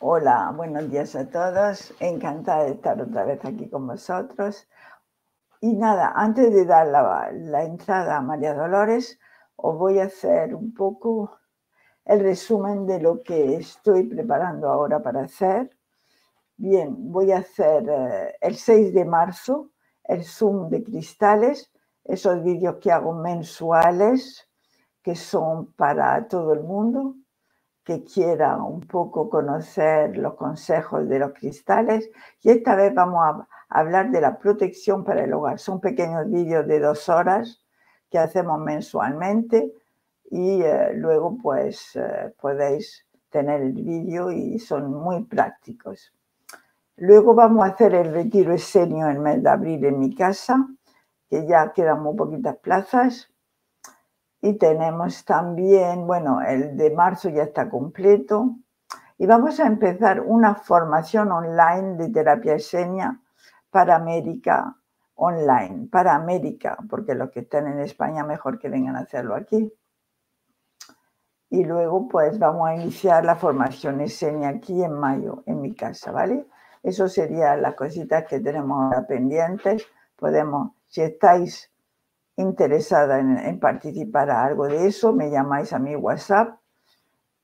Hola, buenos días a todos. Encantada de estar otra vez aquí con vosotros. Y nada, antes de dar la, entrada a María Dolores, os voy a hacer un poco el resumen de lo que estoy preparando ahora para hacer. Bien, voy a hacer eh, el 6 de marzo el Zoom de cristales, esos vídeos que hago mensuales, que son para todo el mundo que quiera un poco conocer los consejos de los cristales. Y esta vez vamos a hablar de la protección para el hogar. Son pequeños vídeos de dos horas que hacemos mensualmente y eh, luego pues eh, podéis tener el vídeo y son muy prácticos. Luego vamos a hacer el retiro escenio el mes de abril en mi casa, que ya quedan muy poquitas plazas y tenemos también, bueno, el de marzo ya está completo. Y vamos a empezar una formación online de terapia esenia para América online, para América, porque los que están en España mejor que vengan a hacerlo aquí. Y luego pues vamos a iniciar la formación esenia aquí en mayo, en mi casa, ¿vale? Eso serían las cositas que tenemos ahora pendientes. Podemos, si estáis interesada en, participar a algo de eso, me llamáis a mi WhatsApp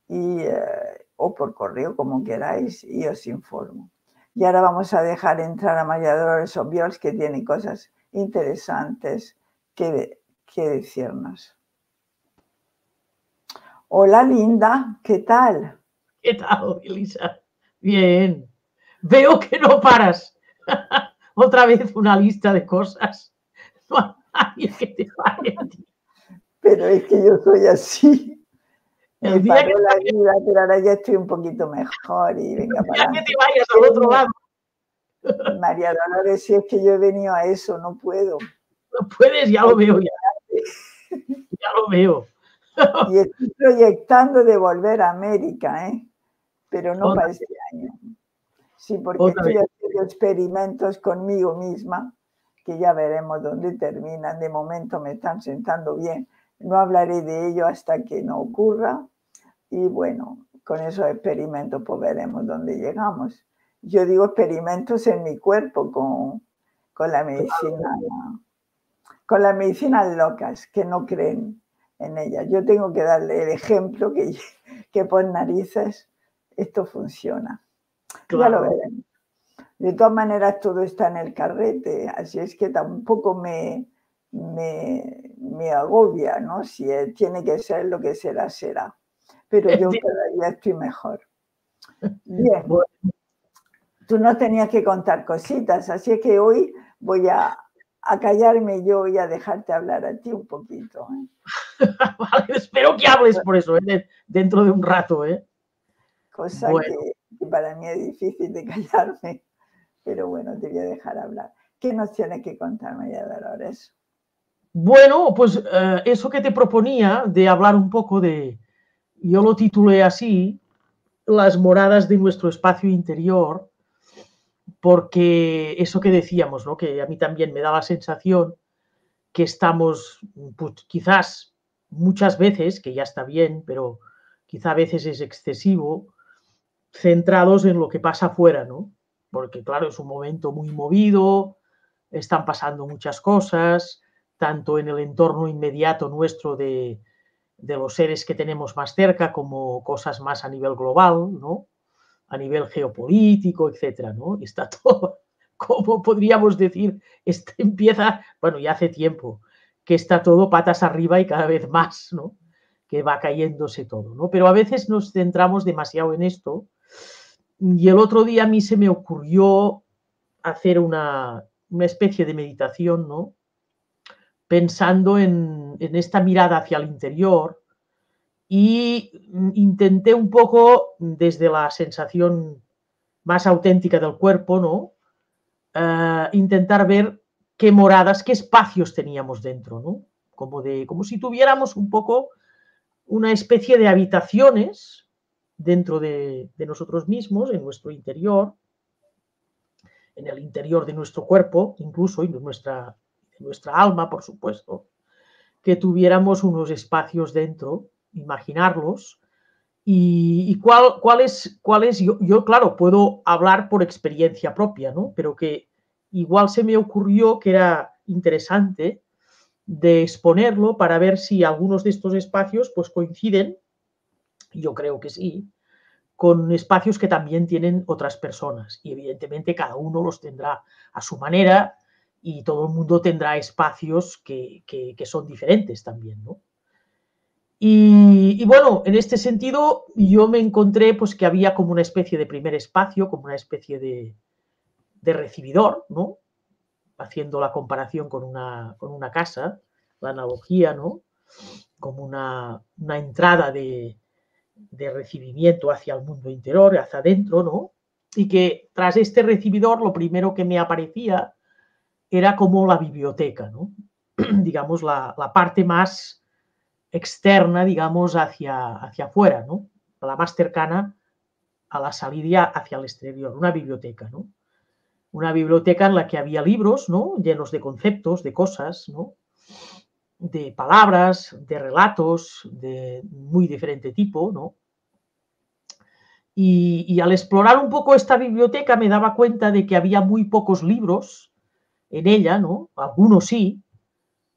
y, eh, o por correo, como queráis, y os informo. Y ahora vamos a dejar entrar a María Dolores Obiols, que tiene cosas interesantes que, que decirnos. Hola Linda, ¿qué tal? ¿Qué tal, Elisa? Bien. Veo que no paras. Otra vez una lista de cosas. Pero es que yo soy así. Me el día que la vida, pero ahora ya estoy un poquito mejor y venga para. que te vayas al otro lado. María Dolores, si es que yo he venido a eso, no puedo. No puedes, ya lo veo ya. Ya lo veo. Y estoy proyectando de volver a América, ¿eh? Pero no para este año. Sí, porque estoy haciendo experimentos conmigo misma que ya veremos dónde terminan. De momento me están sentando bien. No hablaré de ello hasta que no ocurra. Y bueno, con esos experimentos pues veremos dónde llegamos. Yo digo experimentos en mi cuerpo con, con la medicina, con las medicinas locas que no creen en ellas. Yo tengo que darle el ejemplo que, que por narices esto funciona. Ya lo veremos. De todas maneras, todo está en el carrete, así es que tampoco me, me, agobia, ¿no? Si tiene que ser lo que será, será. Pero yo cada día estoy mejor. Bien, tú no tenías que contar cositas, así es que hoy voy a, callarme yo y a dejarte hablar a ti un poquito. ¿eh? vale, espero que hables por eso, ¿eh? dentro de un rato. ¿eh? Cosa que para mí es difícil de callarme pero bueno, te voy a dejar hablar. ¿Qué nos tiene que contar María Dolores? Bueno, pues eh, eso que te proponía de hablar un poco de, yo lo titulé así, las moradas de nuestro espacio interior, porque eso que decíamos, ¿no? que a mí también me da la sensación que estamos, pues, quizás muchas veces, que ya está bien, pero quizá a veces es excesivo, centrados en lo que pasa afuera, ¿no? Porque claro, es un momento muy movido, están pasando muchas cosas, tanto en el entorno inmediato nuestro de, los seres que tenemos más cerca, como cosas más a nivel global, ¿no? A nivel geopolítico, etcétera, ¿no? está todo, como podríamos decir, este empieza, bueno, ya hace tiempo, que está todo patas arriba y cada vez más, ¿no? Que va cayéndose todo, ¿no? Pero a veces nos centramos demasiado en esto y el otro día a mí se me ocurrió hacer una, especie de meditación, ¿no? Pensando en, esta mirada hacia el interior y intenté un poco desde la sensación más auténtica del cuerpo, ¿no? Eh, intentar ver qué moradas, qué espacios teníamos dentro, ¿no? Como, de, como si tuviéramos un poco una especie de habitaciones dentro de, nosotros mismos, en nuestro interior, en el interior de nuestro cuerpo, incluso en nuestra, nuestra alma, por supuesto, que tuviéramos unos espacios dentro, imaginarlos, Y, cuál, cuál, es, cuál es yo, yo, claro, puedo hablar por experiencia propia, ¿no? Pero que igual se me ocurrió que era interesante de exponerlo para ver si algunos de estos espacios pues coinciden, yo creo que sí, con espacios que también tienen otras personas. Y evidentemente cada uno los tendrá a su manera y todo el mundo tendrá espacios que, son diferentes también, ¿no? Y, bueno, en este sentido yo me encontré pues que había como una especie de primer espacio, como una especie de, de recibidor, ¿no? haciendo la comparación con una, con una casa, la analogía, ¿no? Como una, entrada de, recibimiento hacia el mundo interior, hacia adentro, ¿no? Y que tras este recibidor lo primero que me aparecía era como la biblioteca, ¿no? digamos, la, parte más externa, digamos, hacia, hacia afuera, ¿no? La más cercana a la salida hacia el exterior, una biblioteca, ¿no? una biblioteca en la que había libros, ¿no? Llenos de conceptos, de cosas, ¿no? De palabras, de relatos de muy diferente tipo, ¿no? Y, al explorar un poco esta biblioteca me daba cuenta de que había muy pocos libros en ella, ¿no? Algunos sí,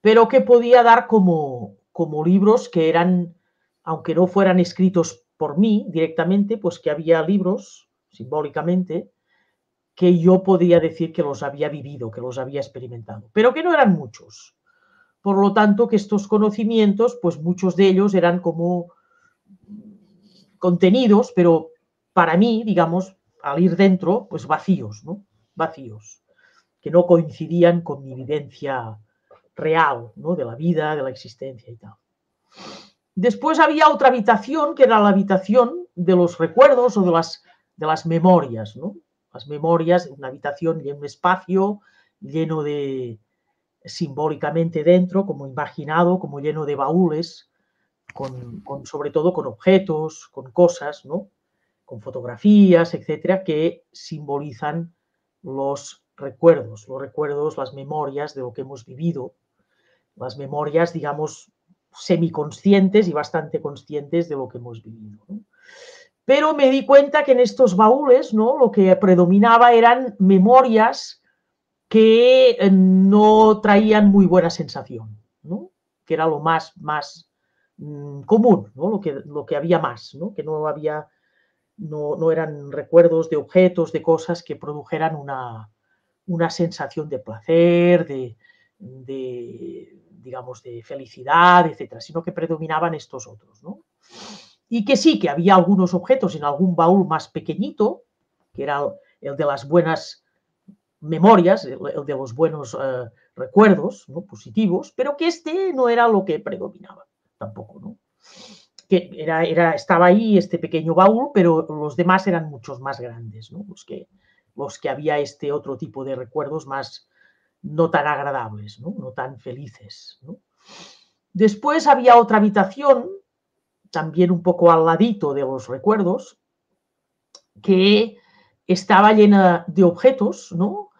pero que podía dar como, como libros que eran, aunque no fueran escritos por mí directamente, pues que había libros, simbólicamente, que yo podía decir que los había vivido, que los había experimentado, pero que no eran muchos. Por lo tanto, que estos conocimientos, pues muchos de ellos eran como contenidos, pero para mí, digamos, al ir dentro, pues vacíos, ¿no? Vacíos, que no coincidían con mi vivencia real, ¿no? De la vida, de la existencia y tal. Después había otra habitación, que era la habitación de los recuerdos o de las, de las memorias, ¿no? las memorias, una habitación y un espacio lleno de, simbólicamente dentro, como imaginado, como lleno de baúles, con, sobre todo con objetos, con cosas, ¿no? con fotografías, etcétera, que simbolizan los recuerdos, los recuerdos, las memorias de lo que hemos vivido, las memorias, digamos, semiconscientes y bastante conscientes de lo que hemos vivido. Pero me di cuenta que en estos baúles ¿no? lo que predominaba eran memorias que eh, no traían muy buena sensación, ¿no? que era lo más, más mm, común, ¿no? lo, que, lo que había más, ¿no? que no había, no, no, eran recuerdos de objetos, de cosas que produjeran una, una sensación de placer, de, de, digamos, de felicidad, etcétera, sino que predominaban estos otros. ¿no? y que sí, que había algunos objetos en algún baúl más pequeñito, que era el de las buenas memorias, el de los buenos eh, recuerdos ¿no? positivos, pero que este no era lo que predominaba tampoco, ¿no? Que era, era, estaba ahí este pequeño baúl, pero los demás eran muchos más grandes, ¿no? Los que, los que había este otro tipo de recuerdos más no tan agradables, no, no tan felices. Después había otra habitación también un poco al ladito de los recuerdos, que estaba llena de objetos, ¿no?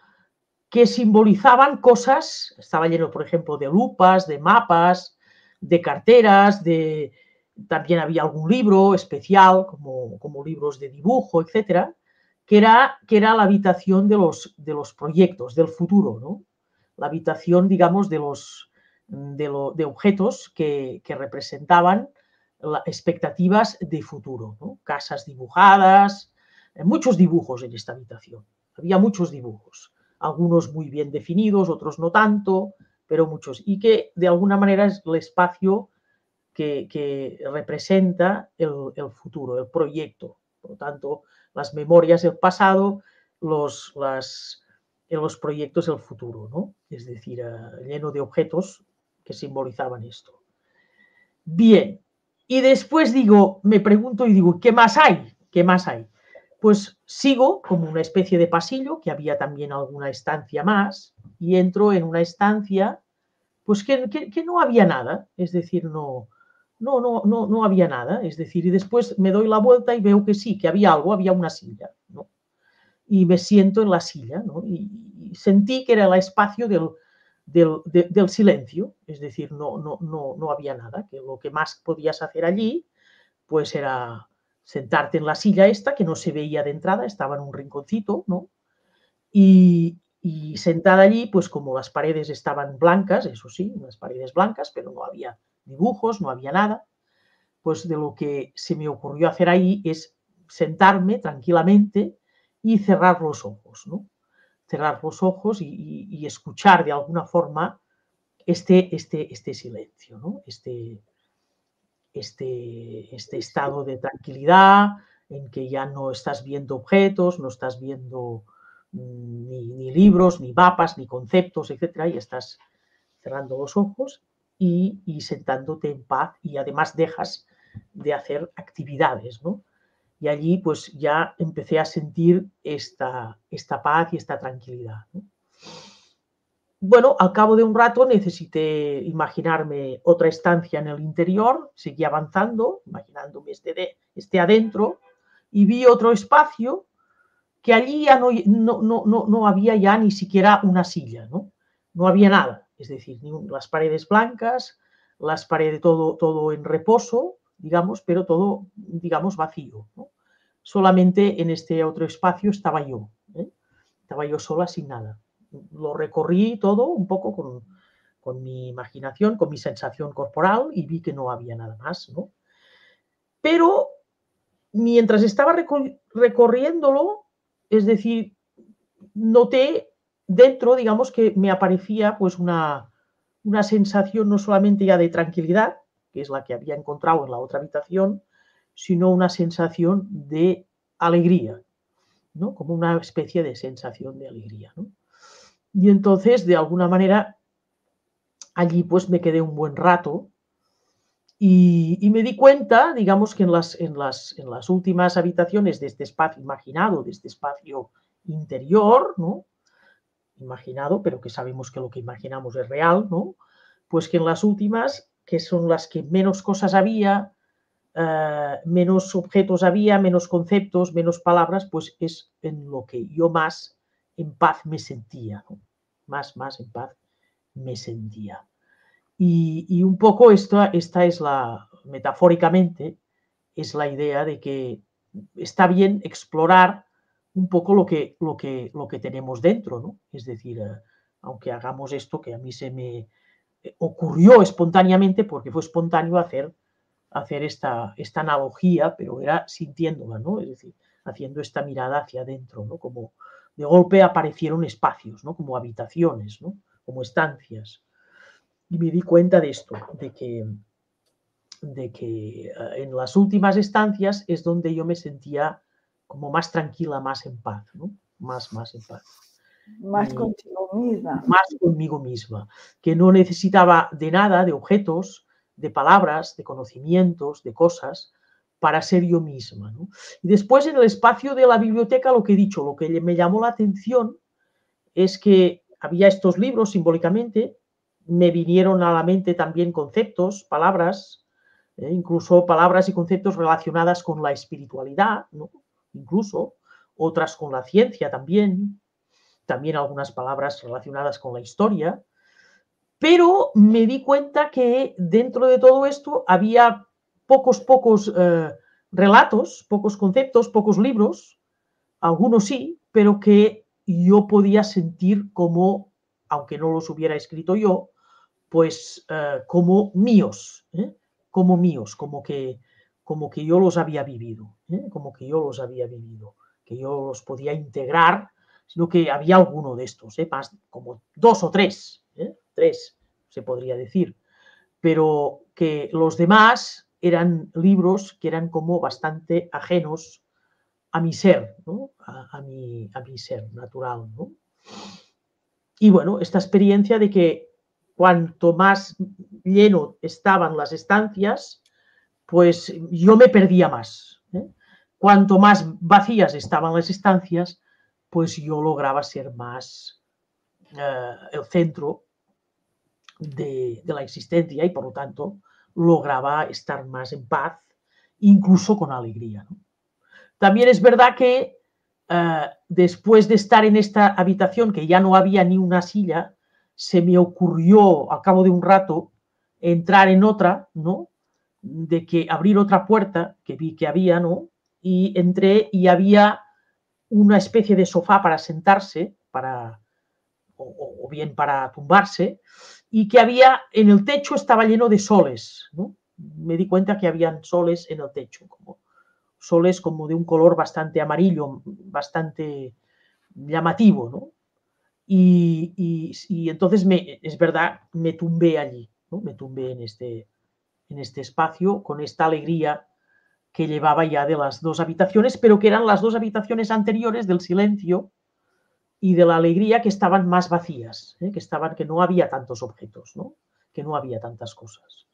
Que simbolizaban cosas, estaba lleno, por ejemplo, de lupas, de mapas, de carteras, de también había algún libro especial, como, como libros de dibujo, etcétera, que era, que era la habitación de los, de los proyectos, del futuro, ¿no? La habitación, digamos, de los de, de objetos que, que representaban expectativas de futuro, casas dibujadas, eh, muchos dibujos en esta habitación. Había muchos dibujos, algunos muy bien definidos, otros no tanto, pero muchos. Y que de alguna manera es el espacio que, representa el, futuro, el proyecto. Por lo tanto, las memorias del pasado, los, los proyectos del futuro, ¿no? Es decir, eh, lleno de objetos que simbolizaban esto. Bien, y después digo, me pregunto y digo, ¿qué más hay? ¿Qué más hay? Pues sigo como una especie de pasillo, que había también alguna estancia más, y entro en una estancia, pues que, no había nada, es decir, no, no, no, no, no había nada, es decir, y después me doy la vuelta y veo que sí, que había algo, había una silla. Y me siento en la silla, ¿no? y sentí que era el espacio del, del, silencio, es decir, no, no, no, no había nada, que lo que más podías hacer allí, pues era sentarte en la silla esta, que no se veía de entrada, estaba en un rinconcito, ¿no? Y, y sentada allí, pues como las paredes estaban blancas, eso sí, unas paredes blancas, pero no había dibujos, no había nada, pues de lo que se me ocurrió hacer ahí es sentarme tranquilamente y cerrar los ojos, ¿no? Cerrar los ojos y, escuchar de alguna forma este, este, este silencio, ¿no? Este, este, este estado de tranquilidad en que ya no estás viendo objetos, no estás viendo mm, ni, libros, ni mapas, ni conceptos, etcétera, y estás cerrando los ojos y, y, sentándote en paz y además dejas de hacer actividades, ¿no? Y allí pues ya empecé a sentir esta, esta paz y esta tranquilidad. Bueno, al cabo de un rato necesité imaginarme otra estancia en el interior, seguí avanzando, imaginándome este, de, este adentro, y vi otro espacio que allí ya no, no, no, no, había ya ni siquiera una silla, ¿no? No había nada, es decir, las paredes blancas, las paredes todo, todo en reposo, digamos, pero todo, digamos, vacío. solamente en este otro espacio estaba yo. ¿eh? Estaba yo sola sin nada. Lo recorrí todo un poco con, con, mi imaginación, con mi sensación corporal y vi que no había nada más. ¿no? Pero mientras estaba recorriéndolo, es decir, noté dentro, digamos, que me aparecía pues una, una sensación no solamente ya de tranquilidad, que es la que había encontrado en la otra habitación, sino una sensación de alegría, ¿no? Como una especie de sensación de alegría, Y entonces, de alguna manera, allí pues me quedé un buen rato y, me di cuenta, digamos que en las, en, las, en las últimas habitaciones de este espacio imaginado, de este espacio interior, ¿no? Imaginado, pero que sabemos que lo que imaginamos es real, ¿no? Pues que en las últimas, que son las que menos cosas había, eh, menos objetos había, menos conceptos, menos palabras, pues es en lo que yo más en paz me sentía, más, más en paz me sentía. Y, un poco esto, esta es la, metafóricamente, es la idea de que está bien explorar un poco lo que, lo que, lo que tenemos dentro, ¿no? Es decir, eh, aunque hagamos esto que a mí se me ocurrió espontáneamente, porque fue espontáneo hacer hacer esta, esta analogía, pero era sintiéndola, ¿no? Es decir, haciendo esta mirada hacia adentro, ¿no? Como de golpe aparecieron espacios, ¿no? Como habitaciones, ¿no? Como estancias. Y me di cuenta de esto, de que, de que eh, en las últimas estancias es donde yo me sentía como más tranquila, más en paz, ¿no? Más, más en paz. Más contigo misma. Más conmigo misma. Que no necesitaba de nada, de objetos, de palabras, de conocimientos, de cosas, para ser yo misma. Y después en el espacio de la biblioteca, lo que he dicho, lo que me llamó la atención es que había estos libros simbólicamente, me vinieron a la mente también conceptos, palabras, ¿eh? incluso palabras y conceptos relacionadas con la espiritualidad, incluso otras con la ciencia también, también algunas palabras relacionadas con la historia, pero me di cuenta que dentro de todo esto había pocos, pocos eh, relatos, pocos conceptos, pocos libros, algunos sí, pero que yo podía sentir como, aunque no los hubiera escrito yo, pues eh, como míos, ¿eh? como míos, como que, como que yo los había vivido, como que yo los había vivido, que yo los podía integrar, sino que había alguno de estos, como dos o tres, tres, se podría decir, pero que los demás eran libros que eran como bastante ajenos a mi ser, a, mi, a mi ser natural. Y bueno, esta experiencia de que cuanto más lleno estaban las estancias, pues yo me perdía más. ¿eh? Cuanto más vacías estaban las estancias, pues yo lograba ser más eh, el centro de, la existencia y por lo tanto lograba estar más en paz, incluso con alegría. También es verdad que eh, después de estar en esta habitación, que ya no había ni una silla, se me ocurrió al cabo de un rato entrar en otra, ¿no? De que abrir otra puerta que vi que había, ¿no? y entré y había una especie de sofá para sentarse, para, o, bien para tumbarse, y que había en el techo estaba lleno de soles. Me di cuenta que habían soles en el techo, como soles como de un color bastante amarillo, bastante llamativo, ¿no? Y, entonces me, es verdad, me tumbé allí, ¿no? me tumbé en este, en este espacio con esta alegría que llevaba ya de las dos habitaciones, pero que eran las dos habitaciones anteriores del silencio y de la alegría que estaban más vacías, ¿eh? que estaban, que no había tantos objetos, ¿no? que no había tantas cosas.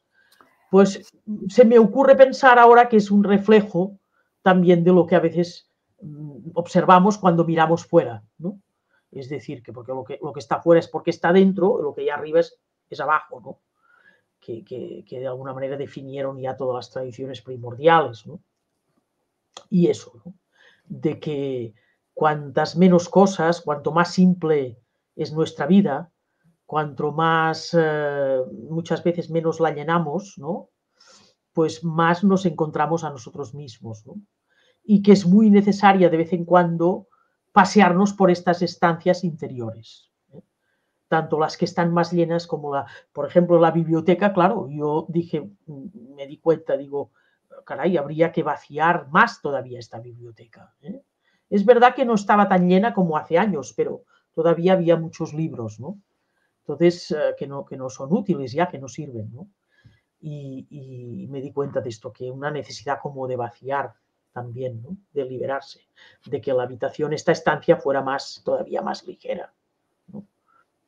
Pues se me ocurre pensar ahora que es un reflejo también de lo que a veces mm, observamos cuando miramos fuera, ¿no? Es decir, que porque lo que, lo que está fuera es porque está dentro, lo que hay arriba es, es abajo, ¿no? Que, que, de alguna manera definieron ya todas las tradiciones primordiales, ¿no? Y eso, ¿no? De que cuantas menos cosas, cuanto más simple es nuestra vida, cuanto más, eh, muchas veces menos la llenamos, ¿no? Pues más nos encontramos a nosotros mismos, ¿no? Y que es muy necesaria de vez en cuando pasearnos por estas estancias interiores. ¿eh? Tanto las que están más llenas como la, por ejemplo, la biblioteca, claro, yo dije, me di cuenta, digo, caray, habría que vaciar más todavía esta biblioteca. ¿eh? Es verdad que no estaba tan llena como hace años, pero todavía había muchos libros, ¿no? Entonces, eh, que, no, que no son útiles ya, que no sirven, ¿no? Y, me di cuenta de esto, que una necesidad como de vaciar también, ¿no? de liberarse, de que la habitación, esta estancia fuera más, todavía más ligera. ¿no?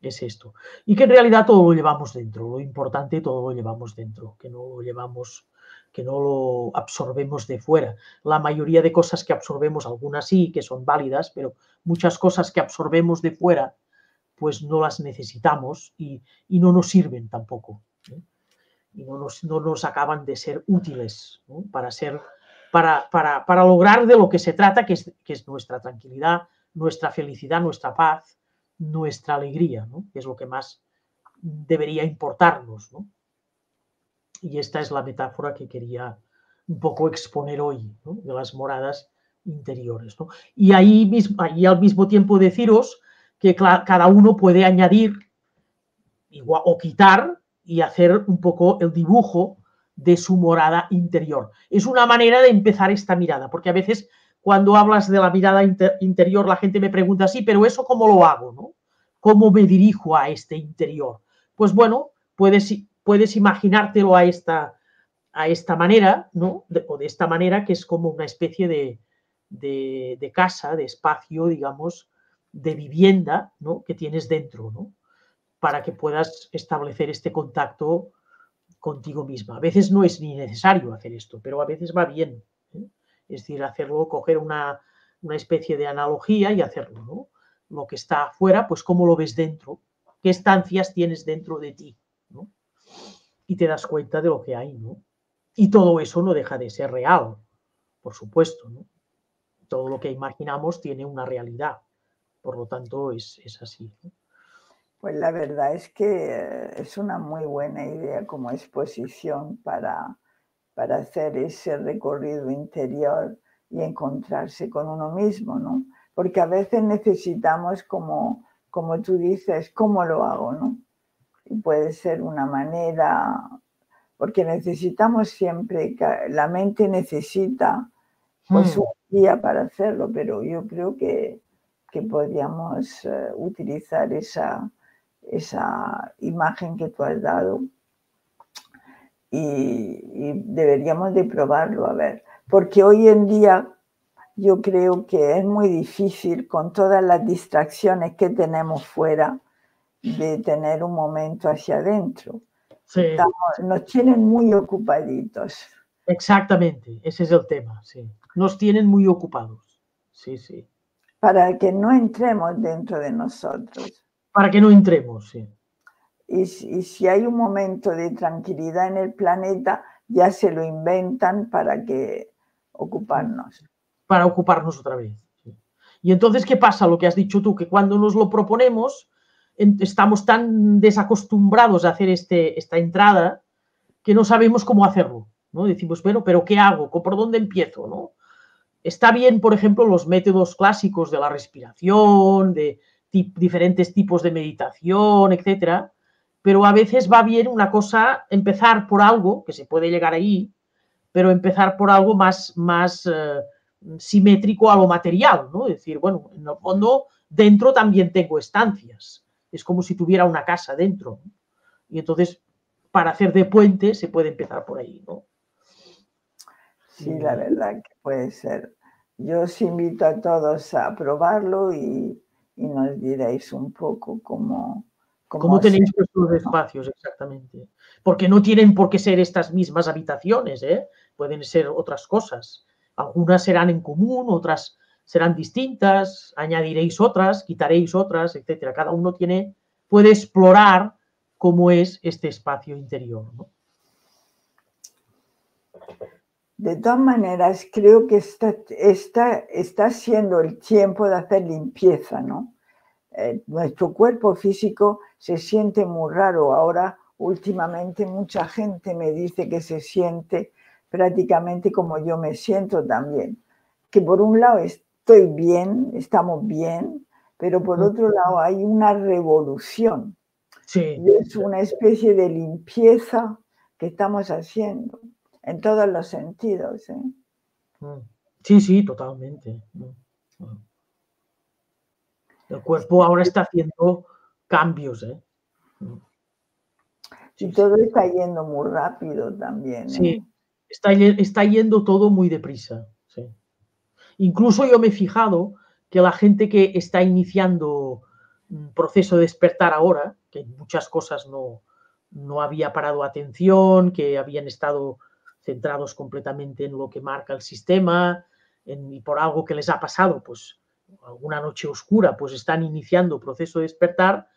Es esto. Y que en realidad todo lo llevamos dentro, lo importante todo lo llevamos dentro, que no lo llevamos, que no lo absorbemos de fuera. La mayoría de cosas que absorbemos, algunas sí, que son válidas, pero muchas cosas que absorbemos de fuera, pues no las necesitamos y, y no nos sirven tampoco. ¿eh? Y no nos, no nos, acaban de ser útiles para ser para, para, lograr de lo que se trata, que es, que es, nuestra tranquilidad, nuestra felicidad, nuestra paz, nuestra alegría, ¿no? que es lo que más debería importarnos. ¿no? Y esta es la metáfora que quería un poco exponer hoy, de las moradas interiores. ¿no? Y ahí, mismo, ahí al mismo tiempo deciros que cada uno puede añadir o quitar y hacer un poco el dibujo de su morada interior. Es una manera de empezar esta mirada, porque a veces cuando hablas de la mirada interior la gente me pregunta, sí, pero eso cómo lo hago, ¿no? ¿Cómo me dirijo a este interior? Pues bueno, puedes, puedes imaginártelo a esta, a esta manera, ¿no? o de esta manera que es como una especie de, de, de, casa, de espacio, digamos, de vivienda, ¿no? Que tienes dentro, ¿no? Para que puedas establecer este contacto contigo misma. A veces no es ni necesario hacer esto, pero a veces va bien. ¿eh? Es decir, hacerlo, coger una, especie de analogía y hacerlo, ¿no? Lo que está afuera, pues cómo lo ves dentro, qué estancias tienes dentro de ti. Y te das cuenta de lo que hay, ¿no? Y todo eso no deja de ser real, por supuesto, ¿no? Todo lo que imaginamos tiene una realidad, por lo tanto es, es así. Pues la verdad es que eh, es una muy buena idea como exposición para, para hacer ese recorrido interior y encontrarse con uno mismo, ¿no? Porque a veces necesitamos, como, como tú dices, ¿cómo lo hago, no? Y puede ser una manera, porque necesitamos siempre, la mente necesita pues, hmm. un día para hacerlo, pero yo creo que, que podríamos eh, utilizar esa esa imagen que tú has dado y, deberíamos de probarlo a ver, porque hoy en día yo creo que es muy difícil con todas las distracciones que tenemos fuera de tener un momento hacia adentro. nos tienen muy ocupaditos. Exactamente, ese es el tema, sí. Nos tienen muy ocupados, sí, sí. Para que no entremos dentro de nosotros para que no entremos. Sí. Y, si hay un momento de tranquilidad en el planeta, ya se lo inventan para que ocuparnos. Para ocuparnos otra vez. Y entonces, ¿qué pasa? Lo que has dicho tú, que cuando nos lo proponemos, estamos tan desacostumbrados a hacer este, esta entrada que no sabemos cómo hacerlo. ¿no? Decimos, bueno, pero ¿qué hago? ¿Por dónde empiezo? ¿no? está bien, por ejemplo, los métodos clásicos de la respiración, de diferentes tipos de meditación, etcétera, pero a veces va bien una cosa, empezar por algo, que se puede llegar ahí, pero empezar por algo más, más eh, simétrico a lo material, ¿no? Es decir, bueno, en el fondo, dentro también tengo estancias, es como si tuviera una casa dentro. Y entonces, para hacer de puente, se puede empezar por ahí, ¿no? Sí, la verdad que puede ser. Yo os invito a todos a probarlo y, nos diréis un poco cómo... ¿Cómo, tenéis vuestros espacios exactamente? Porque no tienen por qué ser estas mismas habitaciones, ¿eh? pueden ser otras cosas. Algunas serán en común, otras serán distintas, añadiréis otras, quitaréis otras, etcétera. Cada uno tiene, puede explorar cómo es este espacio interior. De todas maneras, creo que está, está, está siendo el tiempo de hacer limpieza, ¿no? Eh, nuestro cuerpo físico se siente muy raro. Ahora, últimamente, mucha gente me dice que se siente prácticamente como yo me siento también. Que por un lado estoy bien, estamos bien, pero por otro lado hay una revolución. Sí. Es una especie de limpieza que estamos haciendo en todos los sentidos. ¿eh? Mm. Sí, sí, totalmente. Mm. Mm. El cuerpo ahora está haciendo cambios. ¿eh? y todo está yendo muy rápido también. Sí, ¿eh? está, está, yendo todo muy deprisa. Incluso yo me he fijado que la gente que está iniciando un proceso de despertar ahora, que muchas cosas no, no había parado atención, que habían estado centrados completamente en lo que marca el sistema y por algo que les ha pasado, pues alguna noche oscura, pues están iniciando proceso de despertar,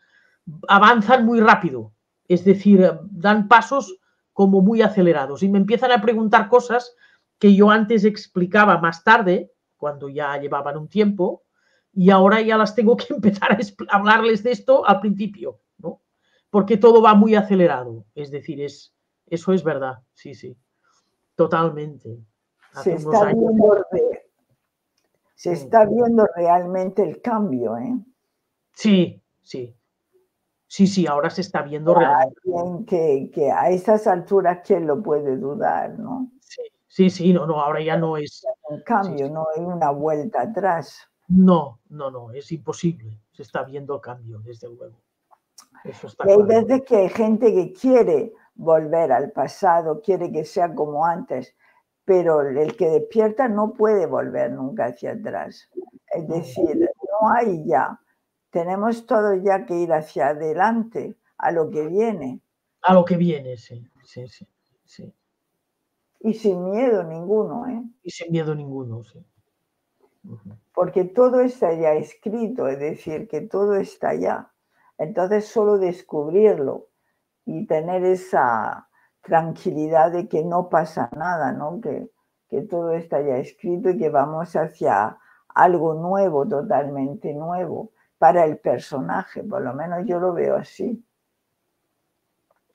avanzan muy rápido, es decir, dan pasos como muy acelerados. Y me empiezan a preguntar cosas que yo antes explicaba más tarde, cuando ya llevaban un tiempo, y ahora ya las tengo que empezar a hablarles de esto al principio, ¿no? Porque todo va muy acelerado, es decir, es, eso es verdad, sí, sí. Totalmente. se está, viendo realmente el cambio, ¿eh? Sí, sí. Sí, sí, ahora se está viendo realmente. Que, a esas alturas, ¿quién lo puede dudar, no? Sí, sí, sí, no, no, ahora ya no es. Un cambio, no hay una vuelta atrás. No, no, no, es imposible. Se está viendo cambio, desde luego. Eso está hay veces que hay gente que quiere volver al pasado, quiere que sea como antes, pero el que despierta no puede volver nunca hacia atrás. Es decir, no hay ya. Tenemos todo ya que ir hacia adelante, a lo que viene. A lo que viene, sí, sí, sí. Y sin miedo ninguno, ¿eh? Y sin miedo ninguno, sí. Porque todo está ya escrito, es decir, que todo está ya. Entonces solo descubrirlo y tener esa tranquilidad de que no pasa nada, ¿no? Que, que todo está ya escrito y que vamos hacia algo nuevo, totalmente nuevo, para el personaje, por lo menos yo lo veo así.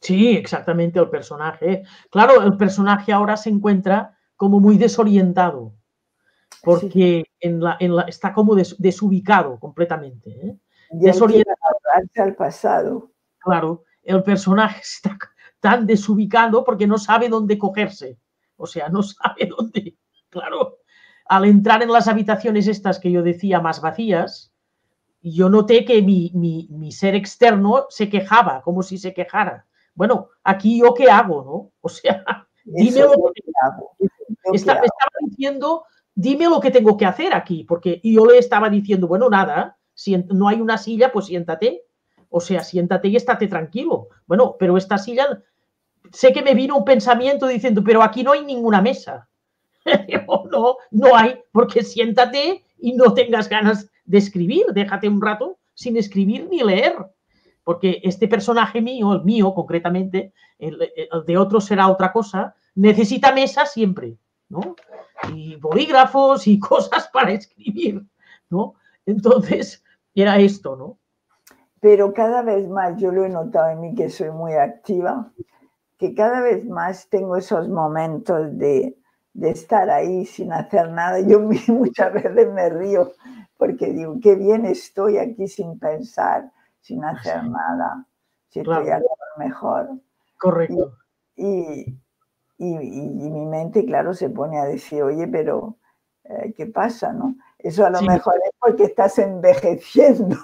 Sí, exactamente, el personaje. Claro, el personaje ahora se encuentra como muy desorientado, porque en la, en la, está como desubicado completamente. ¿eh? Desorientado. al pasado. Claro, el personaje está tan desubicado porque no sabe dónde cogerse. O sea, no sabe dónde. Claro, al entrar en las habitaciones estas que yo decía más vacías, yo noté que mi, mi, ser externo se quejaba, como si se quejara. Bueno, aquí yo qué hago, ¿no? O sea, dime lo que hago. estaba diciendo, dime lo que tengo que hacer aquí, porque yo le estaba diciendo, bueno, nada, si no hay una silla, pues siéntate. O sea, siéntate y estate tranquilo. Bueno, pero esta silla, sé que me vino un pensamiento diciendo, pero aquí no hay ninguna mesa. no, no hay, porque siéntate y no tengas ganas de escribir, déjate un rato sin escribir ni leer. Porque este personaje mío, el mío concretamente, el, de otro será otra cosa, necesita mesa siempre, ¿no? Y bolígrafos y cosas para escribir, ¿no? Entonces, era esto, ¿no? pero cada vez más yo lo he notado en mí que soy muy activa, que cada vez más tengo esos momentos de, de estar ahí sin hacer nada. Yo muchas veces me río porque digo, qué bien estoy aquí sin pensar, sin hacer nada, si estoy a lo mejor. Correcto. Y, y, mi mente, claro, se pone a decir, oye, pero eh, ¿qué pasa? no? Eso a lo mejor es porque estás envejeciendo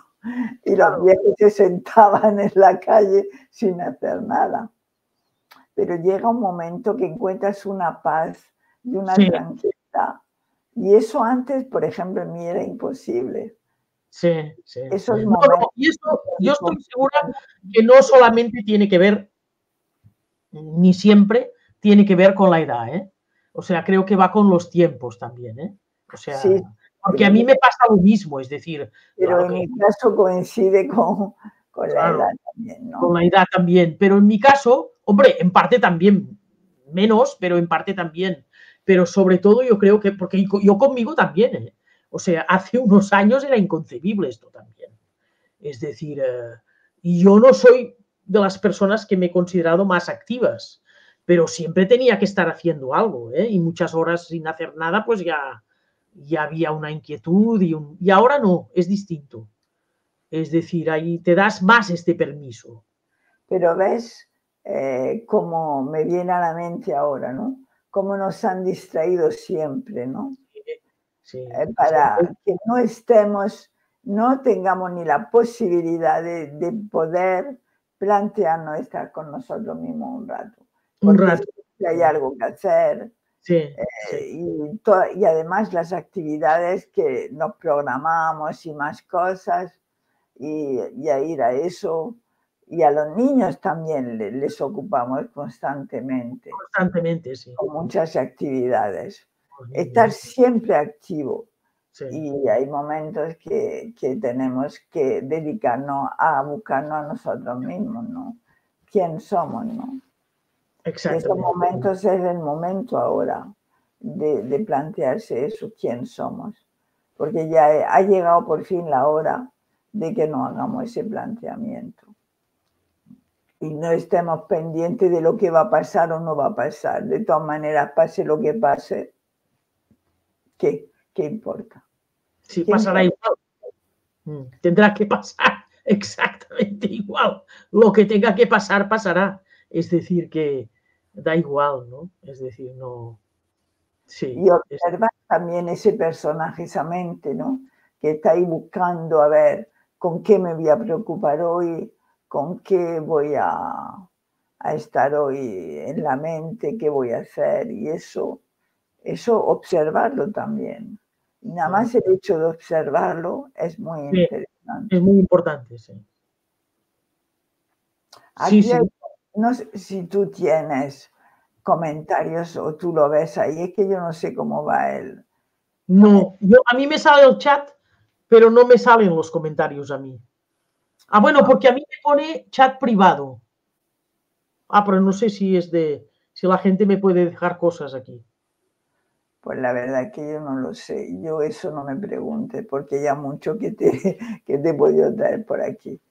y los viejos se sentaban en la calle sin hacer nada. Pero llega un momento que encuentras una paz y una tranquilidad. Y eso antes, por ejemplo, en mí era imposible. Sí, sí. y eso, yo estoy segura que no solamente tiene que ver, ni siempre tiene que ver con la edad, ¿eh? O sea, creo que va con los tiempos también, ¿eh? O sea, porque a mí me pasa lo mismo, es decir. Pero en mi caso coincide con, con la edad también, ¿no? Con la edad también. Pero en mi caso, hombre, en parte también, menos, pero en parte también. Pero sobre todo yo creo que, porque yo conmigo también, ¿eh? O sea, hace unos años era inconcebible esto también. Es decir, eh, yo no soy de las personas que me he considerado más activas, pero siempre tenía que estar haciendo algo, ¿eh? Y muchas horas sin hacer nada, pues ya, ya había una inquietud y, y ahora no, es distinto. Es decir, ahí te das más este permiso. Pero ves eh, cómo me viene a la mente ahora, ¿no? Cómo nos han distraído siempre, ¿no? Sí, eh, para que no estemos, no tengamos ni la posibilidad de, de, poder plantearnos estar con nosotros mismos un rato. Un rato. Si hay algo que hacer, eh, y, y, además las actividades que nos programamos y más cosas, y, a ir a eso. Y a los niños también les, ocupamos constantemente. Constantemente, sí. Con muchas actividades. Estar siempre activo. Y hay momentos que, que, tenemos que dedicarnos a buscarnos a nosotros mismos, ¿no? ¿Quién somos, no? Esos momentos es el momento ahora de, plantearse eso, quién somos. Porque ya ha llegado por fin la hora de que no hagamos ese planteamiento. Y no estemos pendientes de lo que va a pasar o no va a pasar. De todas maneras, pase lo que pase, ¿qué, ¿Qué importa? Sí, pasará igual. Mm, tendrá que pasar exactamente igual. Lo que tenga que pasar, pasará. Es decir, que, da igual, ¿no? Es decir, no. Sí, y observar también ese personaje, esa mente, ¿no? Que está ahí buscando a ver con qué me voy a preocupar hoy, con qué voy a, a estar hoy en la mente, qué voy a hacer, y eso, eso observarlo también. Nada más el hecho de observarlo es muy interesante. Es muy importante, sí. sí, sí no sé si tú tienes comentarios o tú lo ves ahí, es que yo no sé cómo va él. No, yo, a mí me sale el chat, pero no me salen los comentarios a mí. Ah, bueno, porque a mí me pone chat privado. Ah, pero no sé si es de, si la gente me puede dejar cosas aquí. Pues la verdad que yo no lo sé. Yo eso no me pregunte, porque ya mucho que te, que te he podido traer por aquí.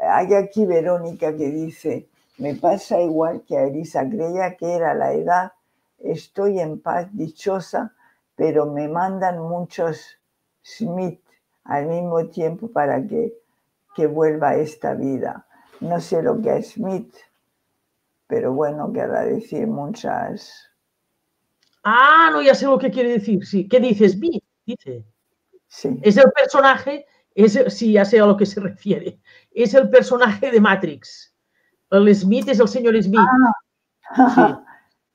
Hay aquí Verónica que dice, me pasa igual que a Elisa, creía que era la edad, estoy en paz, dichosa, pero me mandan muchos Smith al mismo tiempo para que, que vuelva a esta vida. No sé lo que es Smith, pero bueno, querrá decir muchas. Ah, no, ya sé lo que quiere decir, sí. ¿Qué dice Smith? Dice. Sí. Es el personaje, es, sí, ya sé a lo que se refiere. Es el personaje de Matrix. El Smith es el señor Smith. Ah.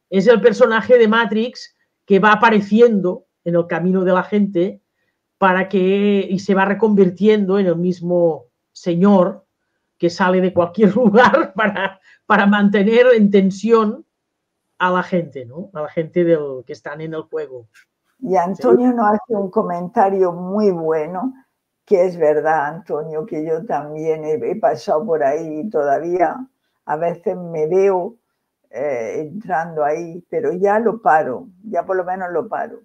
Es el personaje de Matrix que va apareciendo en el camino de la gente para que y se va reconvirtiendo en el mismo señor que sale de cualquier lugar para, para mantener en tensión a la gente, ¿no? A la gente del, que están en el juego. Y Antonio nos hace un comentario muy bueno, que es verdad, Antonio, que yo también he pasado por ahí todavía a veces me veo eh, entrando ahí, pero ya lo paro, ya por lo menos lo paro.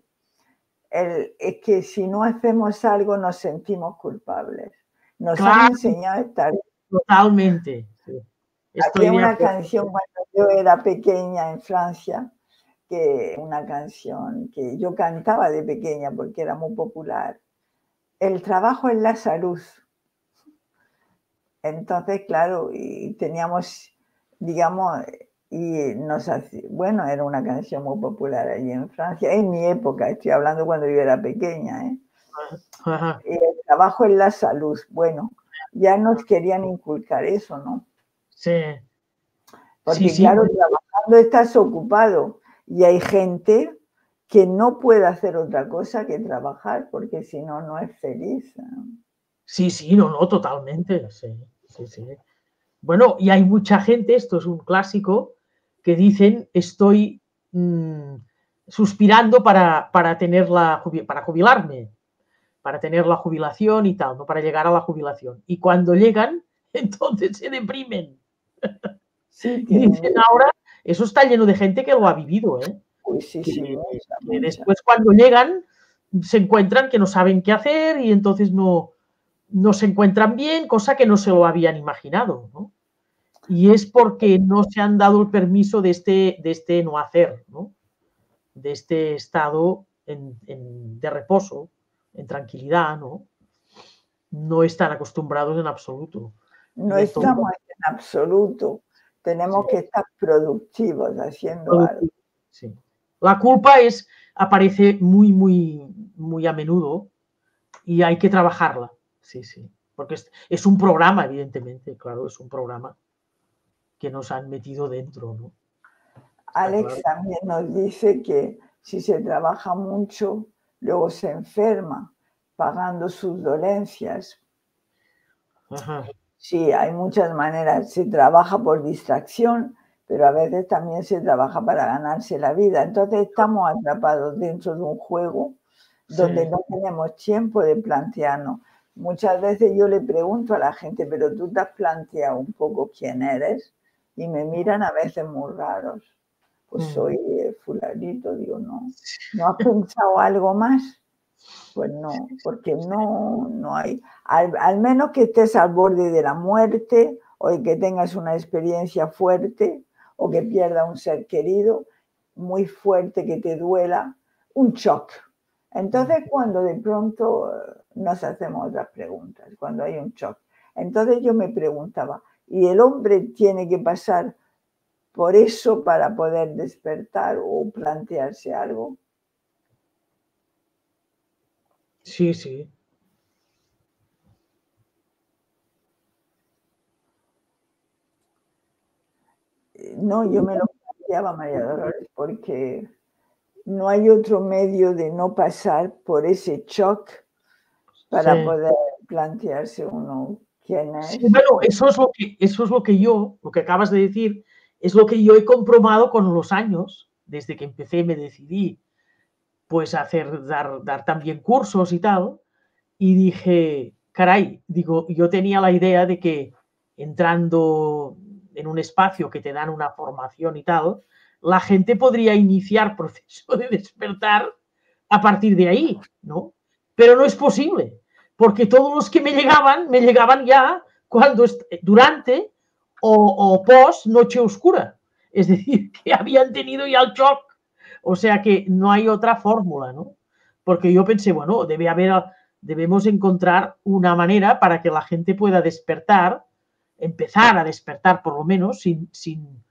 es que si no hacemos algo nos sentimos culpables. Nos han enseñado a estar. Totalmente. Había una canción cuando yo era pequeña en Francia que una canción que yo cantaba de pequeña porque era muy popular. El trabajo es la salud. Entonces, claro, y teníamos, digamos, y nos hacía, bueno, era una canción muy popular allí en Francia, en mi época, estoy hablando cuando yo era pequeña, ¿eh? El trabajo es la salud. Bueno, ya nos querían inculcar eso, ¿no? Sí. Porque claro, trabajando estás ocupado y hay gente que no puede hacer otra cosa que trabajar porque si no, no es feliz. Sí, sí, no, no, totalmente. Sí, sí, sí. Bueno, y hay mucha gente, esto es un clásico, que dicen estoy mm, suspirando para, para, tener la, para jubilarme, para tener la jubilación y tal, ¿no? para llegar a la jubilación. Y cuando llegan, entonces se deprimen. Sí, y dicen ahora, eso está lleno de gente que lo ha vivido, ¿eh? sí, sí, después cuando llegan se encuentran que no saben qué hacer y entonces no, no se encuentran bien, cosa que no se lo habían imaginado, ¿no? Y es porque no se han dado el permiso de este, de este no hacer, ¿no? De este estado de reposo, en tranquilidad, ¿no? No están acostumbrados en absoluto. No estamos en absoluto. Tenemos que estar productivos haciendo algo. Sí. La culpa es, aparece muy, muy, muy a menudo y hay que trabajarla. Sí, sí. Porque es, es un programa, evidentemente, claro, es un programa que nos han metido dentro, ¿no? Alex también nos dice que si se trabaja mucho, luego se enferma pagando sus dolencias. Sí, hay muchas maneras. Se trabaja por distracción, pero a veces también se trabaja para ganarse la vida. Entonces estamos atrapados dentro de un juego donde no tenemos tiempo de plantearnos. Muchas veces yo le pregunto a la gente, pero tú te has planteado un poco quién eres y me miran a veces muy raros. Pues mm. soy eh, fulanito, digo, no. ¿No has pensado algo más? Pues no, porque no, no hay. Al, menos que estés al borde de la muerte o que tengas una experiencia fuerte o que pierda un ser querido muy fuerte que te duela, un shock. Entonces, cuando de pronto eh, nos hacemos otras preguntas, cuando hay un shock. Entonces yo me preguntaba, ¿y el hombre tiene que pasar por eso para poder despertar o plantearse algo? Sí, sí. No, yo me lo planteaba, María Dolores, porque no hay otro medio de no pasar por ese shock para poder plantearse uno quién es. bueno, eso es, lo que, eso es lo que yo, lo que acabas de decir, es lo que yo he comprobado con los años, desde que empecé me decidí pues hacer, dar, dar también cursos y tal, y dije, caray, digo, yo tenía la idea de que entrando en un espacio que te dan una formación y tal, la gente podría iniciar proceso de despertar a partir de ahí, ¿no? Pero no es posible, porque todos los que me llegaban, me llegaban ya cuando, durante o, o post noche oscura. Es decir, que habían tenido ya el shock o sea que no hay otra fórmula, ¿no? Porque yo pensé, bueno, debe haber, debemos encontrar una manera para que la gente pueda despertar, empezar a despertar por lo menos, sin, sin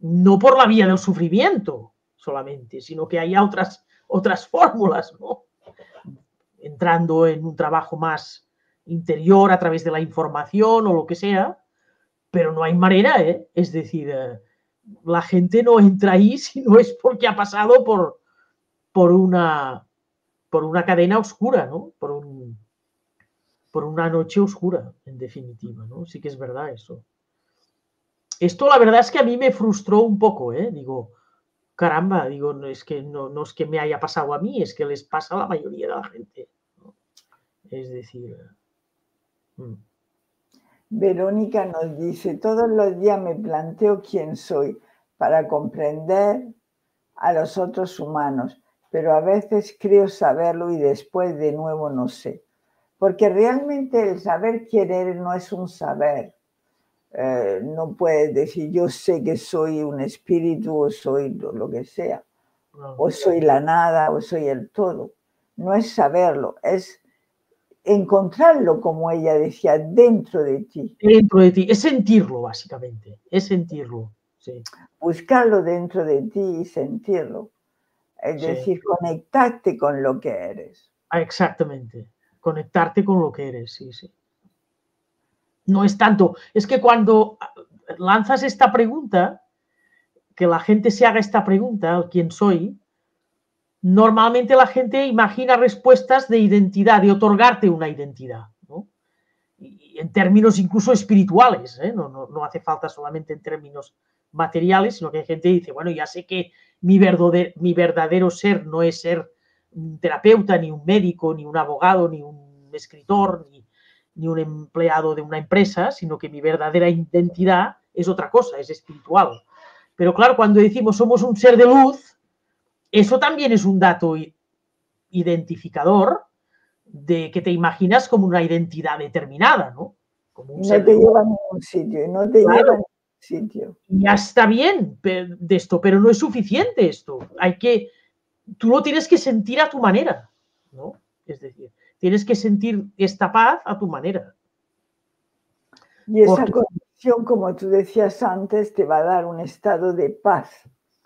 no por la vía del sufrimiento solamente, sino que haya otras, otras fórmulas, ¿no? Entrando en un trabajo más interior a través de la información o lo que sea, pero no hay manera, ¿eh? Es decir, eh, la gente no entra ahí si no es porque ha pasado por, por, una, por una cadena oscura, ¿no? Por, un, por una noche oscura, en definitiva, ¿no? Sí que es verdad eso. Esto la verdad es que a mí me frustró un poco, ¿eh? Digo, caramba, digo, no es que no, es que me haya pasado a mí, es que les pasa a la mayoría de la gente. Es decir... Mm. Verónica nos dice, todos los días me planteo quién soy para comprender a los otros humanos, pero a veces creo saberlo y después de nuevo no sé. Porque realmente el saber quién eres no es un saber. Eh, no puedes decir yo sé que soy un espíritu o soy lo que sea. o soy la nada, o soy el todo. No es saberlo, es encontrarlo, como ella decía, dentro de ti. Dentro de ti, es sentirlo, básicamente, es sentirlo. Sí. Buscarlo dentro de ti y sentirlo. Es decir, conectarte con lo que eres. Ah, exactamente, conectarte con lo que eres, sí, sí. No es tanto, es que cuando lanzas esta pregunta, que la gente se haga esta pregunta, ¿quién soy? Normalmente la gente imagina respuestas de identidad, de otorgarte una identidad, ¿no? En términos incluso espirituales, ¿eh? no, no, no, hace falta solamente en términos materiales, sino que hay gente que dice, bueno, ya sé que mi verdadero, mi verdadero ser no es ser un terapeuta, ni un médico, ni un abogado, ni un escritor, ni, ni un empleado de una empresa, sino que mi verdadera identidad es otra cosa, es espiritual. Pero claro, cuando decimos somos un ser de luz, eso también es un dato identificador de que te imaginas como una identidad determinada, ¿no? Como no te lleva a ningún sitio, no te lleva a ningún sitio. Ya está bien de esto, pero no es suficiente esto. Hay que, tú lo tienes que sentir a tu manera, ¿no? Es decir, tienes que sentir esta paz a tu manera. Y esa conexión, como tú decías antes, te va a dar un estado de paz.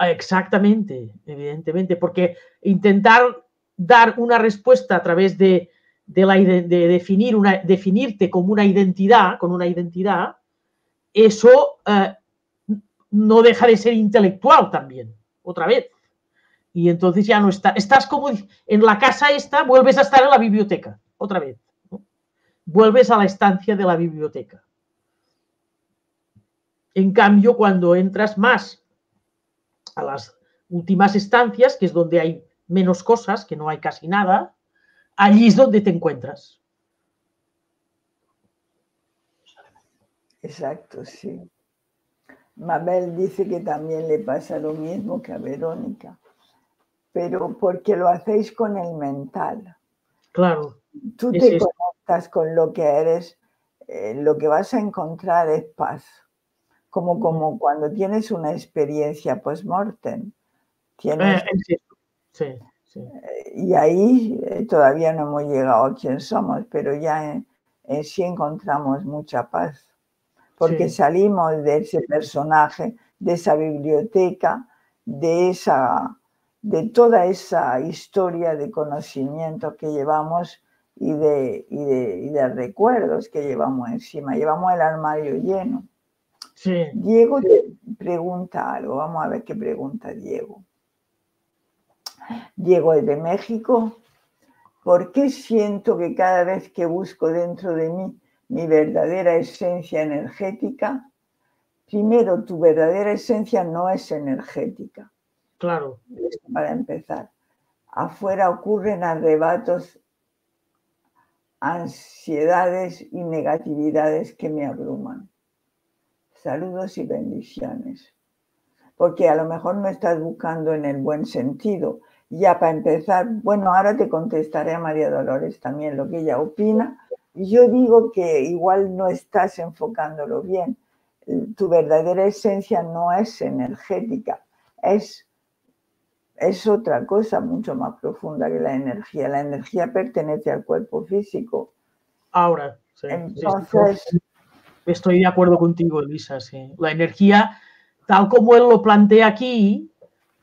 Ah, exactamente, evidentemente, porque intentar dar una respuesta a través de, de definir una, definirte como una identidad, con una identidad, eso eh, no deja de ser intelectual también, otra vez. Y entonces ya no está, estás como en la casa esta, vuelves a estar en la biblioteca, otra vez. Vuelves a la estancia de la biblioteca. En cambio, cuando entras más a las últimas estancias, que es donde hay menos cosas, que no hay casi nada, allí es donde te encuentras. Exacto, sí. Mabel dice que también le pasa lo mismo que a Verónica, pero porque lo hacéis con el mental. Claro. Tú te conectas con lo que eres, eh, lo que vas a encontrar es paz como, como cuando tienes una experiencia post-mortem. Tienes, eh, sí, sí, eh, Y ahí eh, todavía no hemos llegado a quién somos, pero ya en, sí encontramos mucha paz, porque salimos de ese personaje, de esa biblioteca, de, esa, de toda esa historia de conocimiento que llevamos y de, y de, y de recuerdos que llevamos encima. Llevamos el armario lleno. Diego pregunta algo, vamos a ver qué pregunta Diego. Diego es de México. ¿Por qué siento que cada vez que busco dentro de mí mi verdadera esencia energética, primero tu verdadera esencia no es energética? Claro. Para empezar, afuera ocurren arrebatos, ansiedades y negatividades que me abruman. Saludos y bendiciones. Porque a lo mejor no estás buscando en el buen sentido. Ya para empezar, bueno, ahora te contestaré a María Dolores también lo que ella opina. Yo digo que igual no estás enfocándolo bien. Tu verdadera esencia no es energética, es, es otra cosa mucho más profunda que la energía. La energía pertenece al cuerpo físico. Ahora, sí, Entonces, Estoy de acuerdo contigo, Elisa. Sí. La energía, tal como él lo plantea aquí,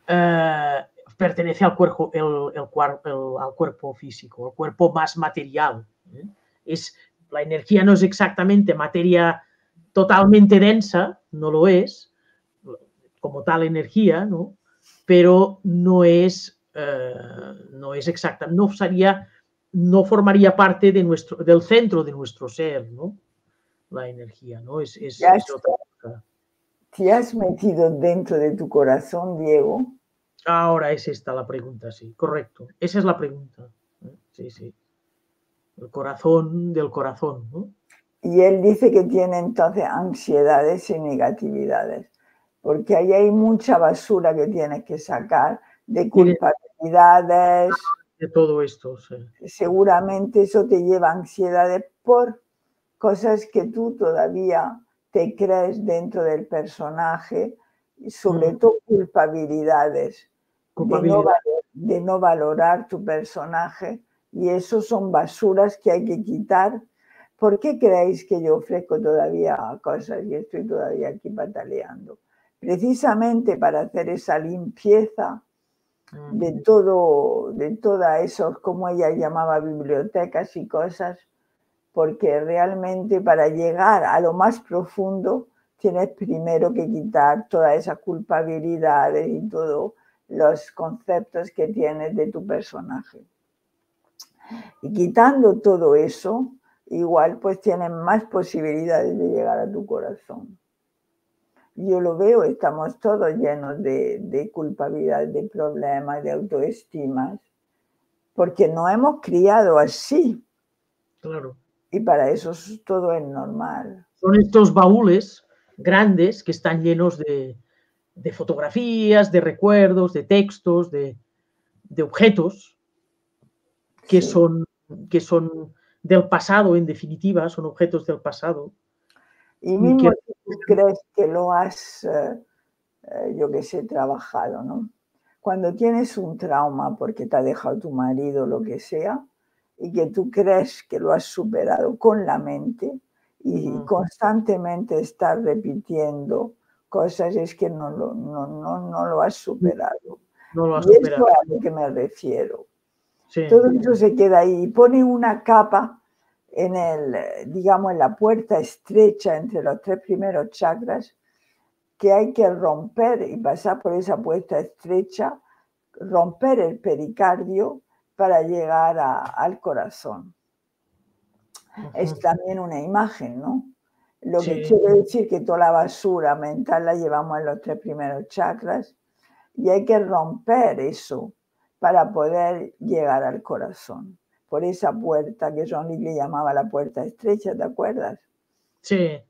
eh, pertenece al cuerpo, el, al cuerpo físico, al cuerpo más material. ¿eh? Es, la energía no es exactamente materia totalmente densa, no lo es, como tal energía, ¿no? pero no es, eh, no es exacta, no sería, no formaría parte de nuestro, del centro de nuestro ser, ¿no? La energía, ¿no? Es, es, otra cosa. ¿Te has metido dentro de tu corazón, Diego? Ahora es esta la pregunta, sí, correcto. Esa es la pregunta. ¿eh? Sí, sí. El corazón del corazón, ¿no? Y él dice que tiene entonces ansiedades y negatividades, porque ahí hay mucha basura que tienes que sacar de culpabilidades. De todo esto, sí. Seguramente eso te lleva a ansiedades por cosas que tú todavía te crees dentro del personaje sobre mm. todo culpabilidades, de no, valorar tu personaje y eso son basuras que hay que quitar. ¿Por qué creéis que yo ofrezco todavía cosas y estoy todavía aquí pataleando? Precisamente para hacer esa limpieza de todo, de todas esos, como ella llamaba, bibliotecas y cosas, porque realmente para llegar a lo más profundo tienes primero que quitar todas esas culpabilidades y todos los conceptos que tienes de tu personaje. Y quitando todo eso, igual pues tienes más posibilidades de llegar a tu corazón. Yo lo veo, estamos todos llenos de, de culpabilidad, de problemas, de autoestima, porque no hemos criado así. Claro. Y para eso todo es normal. Son estos baúles grandes que están llenos de, fotografías, de recuerdos, de textos, de, objetos que, son, que son del pasado, en definitiva, son objetos del pasado. Y mismo si tú crees que lo has, eh, eh, yo que sé, trabajado, ¿no? Cuando tienes un trauma porque te ha dejado tu marido, lo que sea, y que tú crees que lo has superado con la mente, y constantemente estar repitiendo cosas es que no lo, no, no, no lo has superado. No lo has y superado. es a lo que me refiero. Todo eso se queda ahí y pone una capa en el, digamos, en la puerta estrecha entre los tres primeros chakras que hay que romper y pasar por esa puerta estrecha, romper el pericardio para llegar al corazón es también una imagen, ¿no? Lo que quiere decir que toda la basura mental la llevamos en los tres primeros chakras y hay que romper eso para poder llegar al corazón. Por esa puerta que John Lee le llamaba la puerta estrecha, ¿te acuerdas? Sí.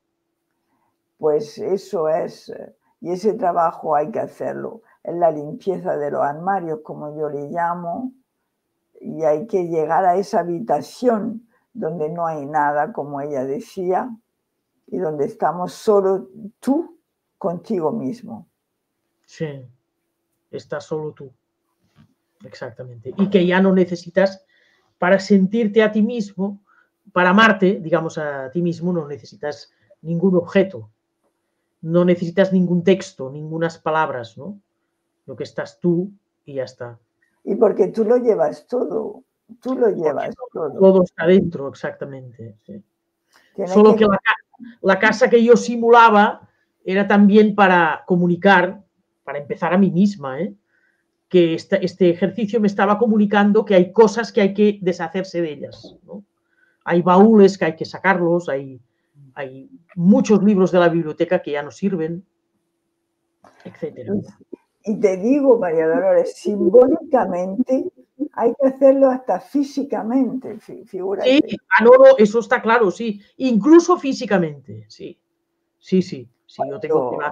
Pues eso es, y ese trabajo hay que hacerlo. Es la limpieza de los armarios, como yo le llamo, y hay que llegar a esa habitación donde no hay nada, como ella decía, y donde estamos solo tú contigo mismo. Sí, estás solo tú. Exactamente. Y que ya no necesitas, para sentirte a ti mismo, para amarte, digamos, a ti mismo, no necesitas ningún objeto, no necesitas ningún texto, ningunas palabras, ¿no? Lo que estás tú y ya está. Y porque tú lo llevas todo, Tú lo llevas todo. Todo está dentro, exactamente. Solo que, la, casa que yo simulaba era también para comunicar, para empezar a mí misma, ¿eh? que este, este, ejercicio me estaba comunicando que hay cosas que hay que deshacerse de ellas. Hay baúles que hay que sacarlos, hay, hay muchos libros de la biblioteca que ya no sirven, etc. Y te digo, María Dolores, simbólicamente hay que hacerlo hasta físicamente. Sí, ah, no, eso está claro, sí. Incluso físicamente, sí. Sí, sí, sí, yo tengo que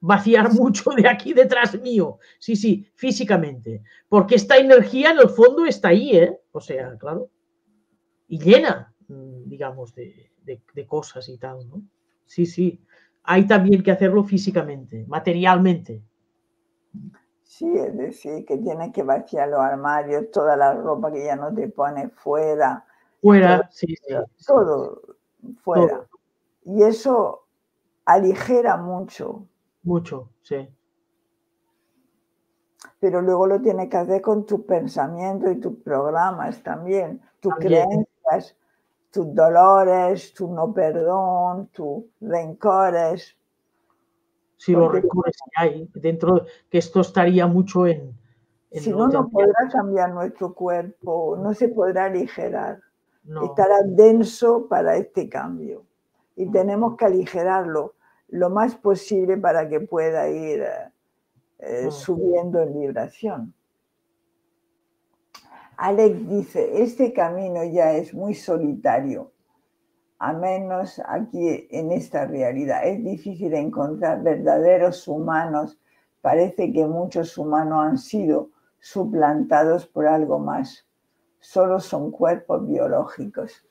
vaciar, mucho de aquí detrás mío. Sí, sí, físicamente. Porque esta energía en el fondo está ahí, ¿eh? O sea, claro. Y llena, mm, digamos, de, de cosas y tal, ¿no? Sí, sí. Hay también que hacerlo físicamente, materialmente. Sí, es decir, que tienes que vaciar los armarios, toda la ropa que ya no te pones fuera. Fuera, sí, sí. Todo fuera. Y eso aligera mucho. Mucho, sí. Pero luego lo tienes que hacer con tus pensamientos y tus programas también, tus creencias, tus dolores, tu no perdón, tus rencores, si los recursos que hay dentro, que esto estaría mucho en... si no, no podrá cambiar nuestro cuerpo, no se podrá aligerar. Estará denso para este cambio. Y tenemos que aligerarlo lo más posible para que pueda ir eh, subiendo en vibración. Alex dice, este camino ya es muy solitario a menos aquí en esta realidad. Es difícil encontrar verdaderos humanos. Parece que muchos humanos han sido suplantados por algo más. Solo son cuerpos biológicos.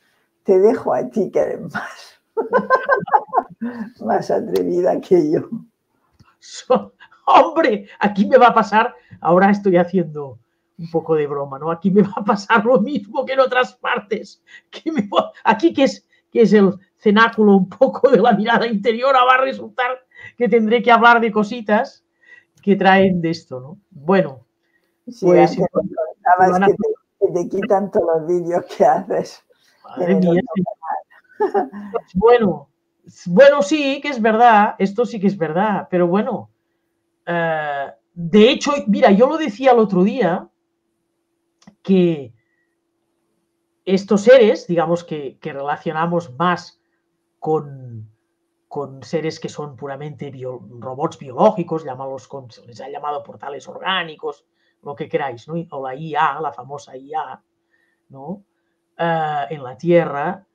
Te dejo a ti que eres más, atrevida que yo. hombre, aquí me va a pasar, ahora estoy haciendo un poco de broma, ¿no? Aquí me va a pasar lo mismo que en otras partes. aquí que es, que es el cenáculo un poco de la mirada interior, va a resultar que tendré que hablar de cositas que traen de esto, ¿no? Bueno, pues... que, te, quitan todos los vídeos que haces. Bueno, bueno, sí, que es verdad, esto sí que es verdad, pero bueno, eh, de hecho, mira, yo lo decía el otro día, que estos seres, digamos que, relacionamos más con, con, seres que son puramente robots biológicos, llamados con, se les ha llamado portales orgánicos, lo que queráis, ¿no? o la IA, la famosa IA, ¿no? Eh, en la Tierra,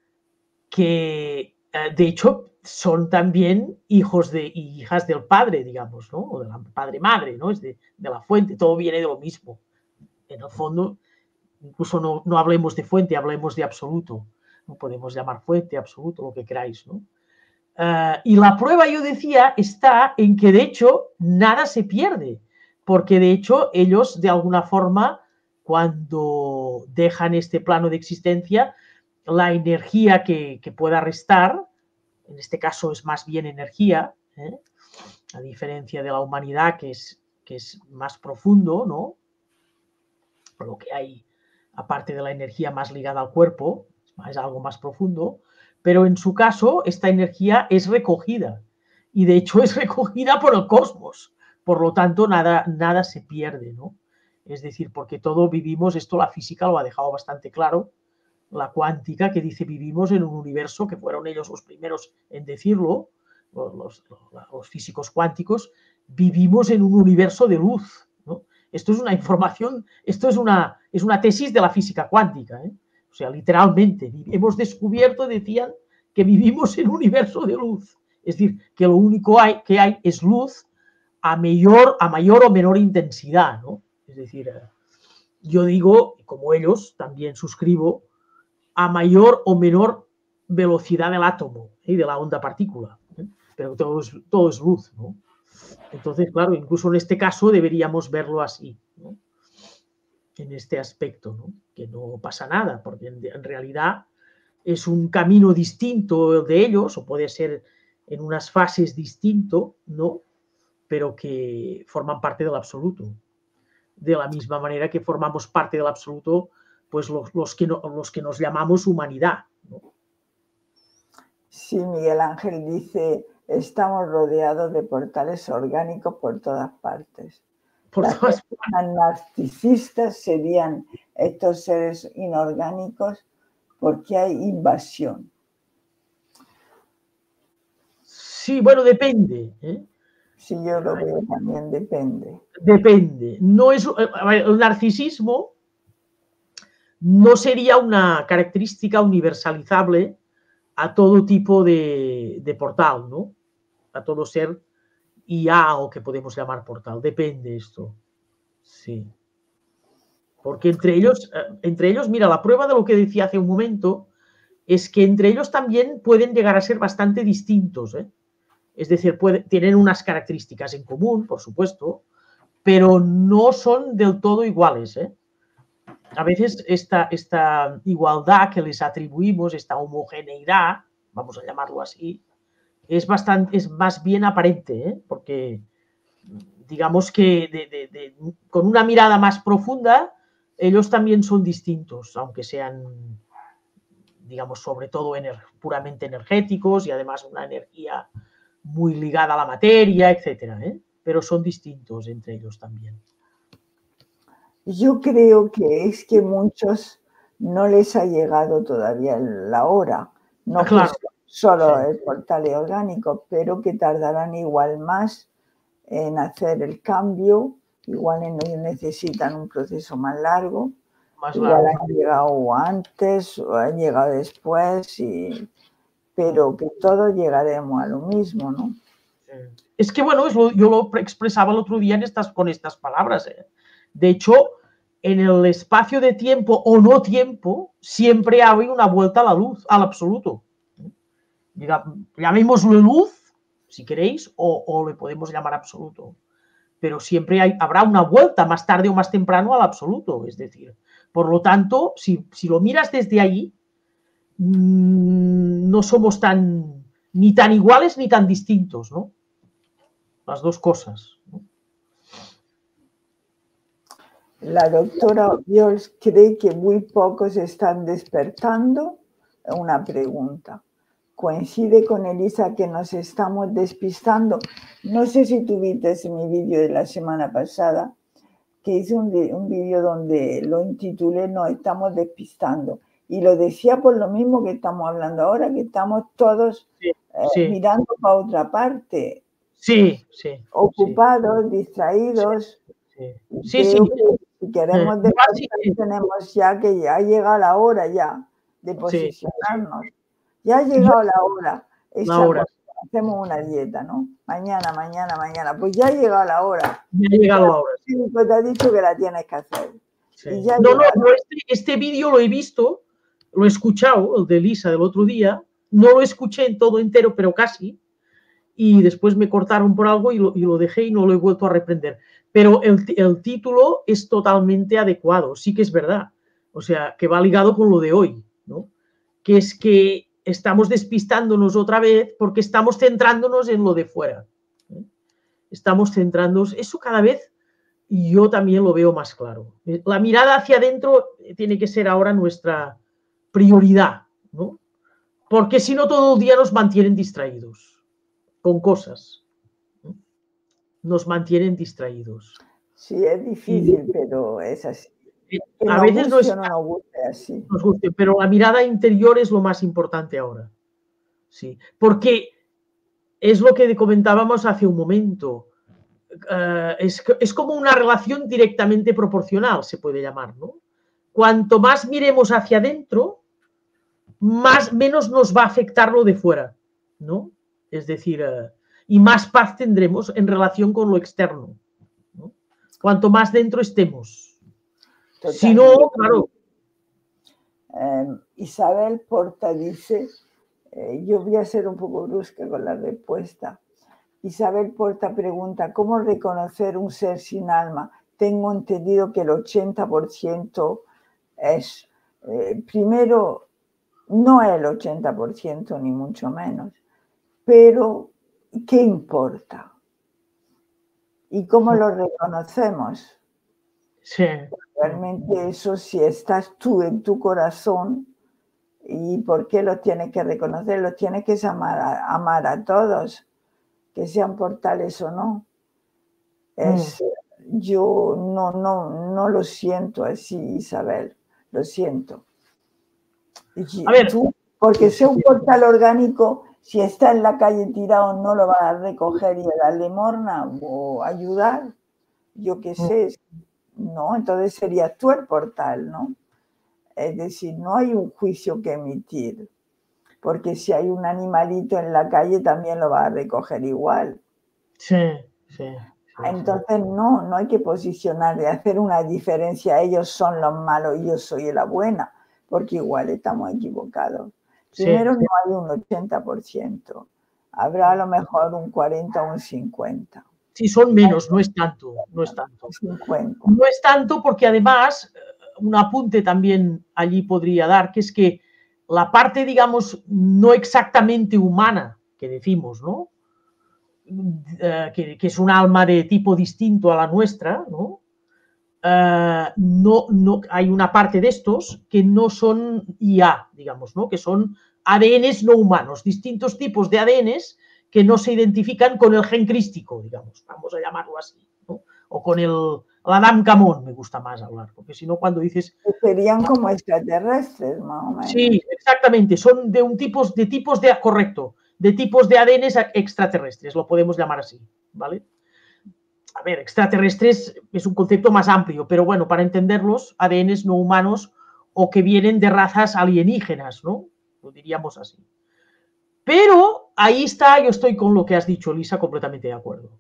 que eh, de hecho son también hijos de, hijas del padre, digamos, ¿no? o de la padre-madre, ¿no? de, de la fuente, todo viene de lo mismo. En el fondo, incluso no, no, hablemos de fuente, hablemos de absoluto. No podemos llamar fuente, absoluto, lo que queráis. ¿no? Uh, y la prueba, yo decía, está en que de hecho nada se pierde, porque de hecho ellos de alguna forma, cuando dejan este plano de existencia, la energía que, que pueda restar, en este caso es más bien energía, ¿eh? a diferencia de la humanidad que es, que es más profundo, ¿no? Por lo que hay aparte de la energía más ligada al cuerpo, es algo más profundo, pero en su caso esta energía es recogida. Y de hecho es recogida por el cosmos, por lo tanto nada, nada se pierde, ¿no? Es decir, porque todo vivimos, esto la física lo ha dejado bastante claro, la cuántica que dice vivimos en un universo que fueron ellos los primeros en decirlo, los, los físicos cuánticos, vivimos en un universo de luz, esto es una información, esto es una, es una tesis de la física cuántica. ¿eh? O sea, literalmente, hemos descubierto, decían, que vivimos en un universo de luz. Es decir, que lo único hay, que hay es luz a mayor, a mayor o menor intensidad. ¿no? Es decir, eh, yo digo, como ellos, también suscribo, a mayor o menor velocidad del átomo y ¿eh? de la onda partícula. Pero todo es, todo es luz. ¿no? Entonces, claro, incluso en este caso deberíamos verlo así, en este aspecto, que no pasa nada, porque en, realidad es un camino distinto de ellos, o puede ser en unas fases distinto, ¿no? pero que forman parte del absoluto. De la misma manera que formamos parte del absoluto, pues los, los que, no, los que nos llamamos humanidad. Sí, Miguel Ángel dice, estamos rodeados de portales orgánicos por todas partes. Por Las todas narcisistas serían estos seres inorgánicos porque hay invasión. Sí, bueno, depende. ¿eh? Sí, yo lo veo también, depende. Depende. No es, el narcisismo no sería una característica universalizable a todo tipo de, de portal, ¿no? A todo ser IA o que podemos llamar portal. Depende esto. Sí. Porque entre ellos, eh, entre ellos, mira, la prueba de lo que decía hace un momento es que entre ellos también pueden llegar a ser bastante distintos. ¿eh? Es decir, tienen unas características en común, por supuesto, pero no son del todo iguales. ¿eh? A veces esta, esta igualdad que les atribuimos, esta homogeneidad, vamos a llamarlo así, es, bastante, es más bien aparente, ¿eh? porque digamos que con una mirada más profunda, ellos también son distintos, aunque sean, digamos, sobre todo puramente energéticos y además una energía muy ligada a la materia, etcétera, ¿eh? pero son distintos entre ellos también. Yo creo que es que muchos no les ha llegado todavía la hora. No ah, claro solo el portal orgánico, pero que tardarán igual más en hacer el cambio, igual necesitan un proceso más largo, igual han llegado antes o han llegado después, y, pero que todos llegaremos a lo mismo, ¿no? Es que bueno, yo lo expresaba el otro día en estas, con estas palabras. ¿eh? De hecho, en el espacio de tiempo o no tiempo, siempre hay una vuelta a la luz, al absoluto llamémoslo luz, si queréis, o, le podemos llamar absoluto. pero siempre habrá una vuelta más tarde o más temprano al absoluto. Es decir, por lo tanto, si, si lo miras desde ahí, mm, no somos tan ni tan iguales ni tan distintos, ¿no? Las dos cosas. La doctora Viols cree que muy pocos están despertando. Una pregunta. Coincide con Elisa que nos estamos despistando. No sé si tuviste mi vídeo de la semana pasada, que hice un, un vídeo donde lo intitulé No estamos despistando. Y lo decía por lo mismo que estamos hablando ahora, que estamos todos Sí, eh, sí. mirando para otra parte, Sí, sí. ocupados, distraídos. Sí, sí. si queremos casi- despertar, tenemos ya que ya llega la hora ya de posicionarnos. Ya ha llegado la hora. Hora. Hacemos una dieta, ¿no? Mañana, mañana, mañana. Pues ya ha llegado la hora. Ya ha llegado la hora. Sí, pues te ha dicho que la tienes que hacer. Sí. Y ya No, no, no, este, este vídeo lo he visto, lo he escuchado, el de Lisa del otro día. No lo escuché en todo entero, pero casi. Y después me cortaron por algo y lo, y lo dejé y no lo he vuelto a reprender. Pero el, el título es totalmente adecuado, sí que es verdad. O sea, que va ligado con lo de hoy, ¿no? Que es que estamos despistándonos otra vez porque estamos centrándonos en lo de fuera. ¿eh? Estamos centrándonos, eso cada vez yo también lo veo más claro. Eh, La mirada hacia adentro tiene que ser ahora nuestra prioridad, ¿no? Porque si no, todo el día nos mantienen distraídos con cosas. ¿no? Nos mantienen distraídos. Sí, es difícil, pero es así. A veces no es no guste nos guste, pero la mirada interior es lo más importante ahora. Sí, porque es lo que comentábamos hace un momento. Eh, es, es como una relación directamente proporcional, se puede llamar, ¿no? Cuanto más miremos hacia adentro, más menos nos va a afectar lo de fuera, ¿no? Es decir, eh, y más paz tendremos en relación con lo externo. ¿no? Cuanto más dentro estemos. Si no, claro, Eh, Isabel Porta dice, eh, yo voy a ser un poco brusca con la respuesta. Isabel Porta pregunta, ¿cómo reconocer un ser sin alma? Tengo entendido que el 80% es, eh, primero, no el 80% ni mucho menos, pero ¿qué importa? ¿Y cómo lo reconocemos? Sí. Realmente eso si estás tú en tu corazón, ¿y por qué lo tienes que reconocer? Lo tienes que amar a, amar a todos, que sean portales o no. Es, Yo no, no, no lo siento así, Isabel, lo siento. Y A ver. tú, porque sea un portal orgánico, si está en la calle tirado, no lo vas a recoger y a darle morna o ayudar. Yo qué sé, no, entonces serías tú el portal, ¿no? Es decir, no hay un juicio que emitir, porque si hay un animalito en la calle también lo va a recoger igual. Sí, sí. sí, Entonces, no, no hay que posicionar y hacer una diferencia. Ellos son los malos y yo soy la buena, porque igual estamos equivocados. sí. Primero, no hay un 80%. Habrá a lo mejor un 40 o un 50. Sí, son menos, no es tanto, no es tanto. 50. No es tanto porque además, eh, un apunte también allí podría dar, que es que la parte, digamos, no exactamente humana que decimos, ¿no? Eh, que, que es un alma de tipo distinto a la nuestra, ¿no? Eh, no, no, hay una parte de estos que no son IA, digamos, ¿no? Que son ADNs no humanos, distintos tipos de ADNs que no se identifican con el gen crístico, digamos, vamos a llamarlo así, ¿no? o con el, el Adam Camón, me gusta más hablar, porque si no cuando dices, serían como extraterrestres, más o menos. sí, exactamente, son de un tipos, de tipos de, correcto, de tipos de ADNs extraterrestres, lo podemos llamar así, ¿vale? A ver, extraterrestres es un concepto más amplio, pero bueno, para entenderlos, ADNs no humanos o que vienen de razas alienígenas, ¿no? Lo diríamos así. Pero ahí está, yo estoy con lo que has dicho, Lisa, completamente de acuerdo.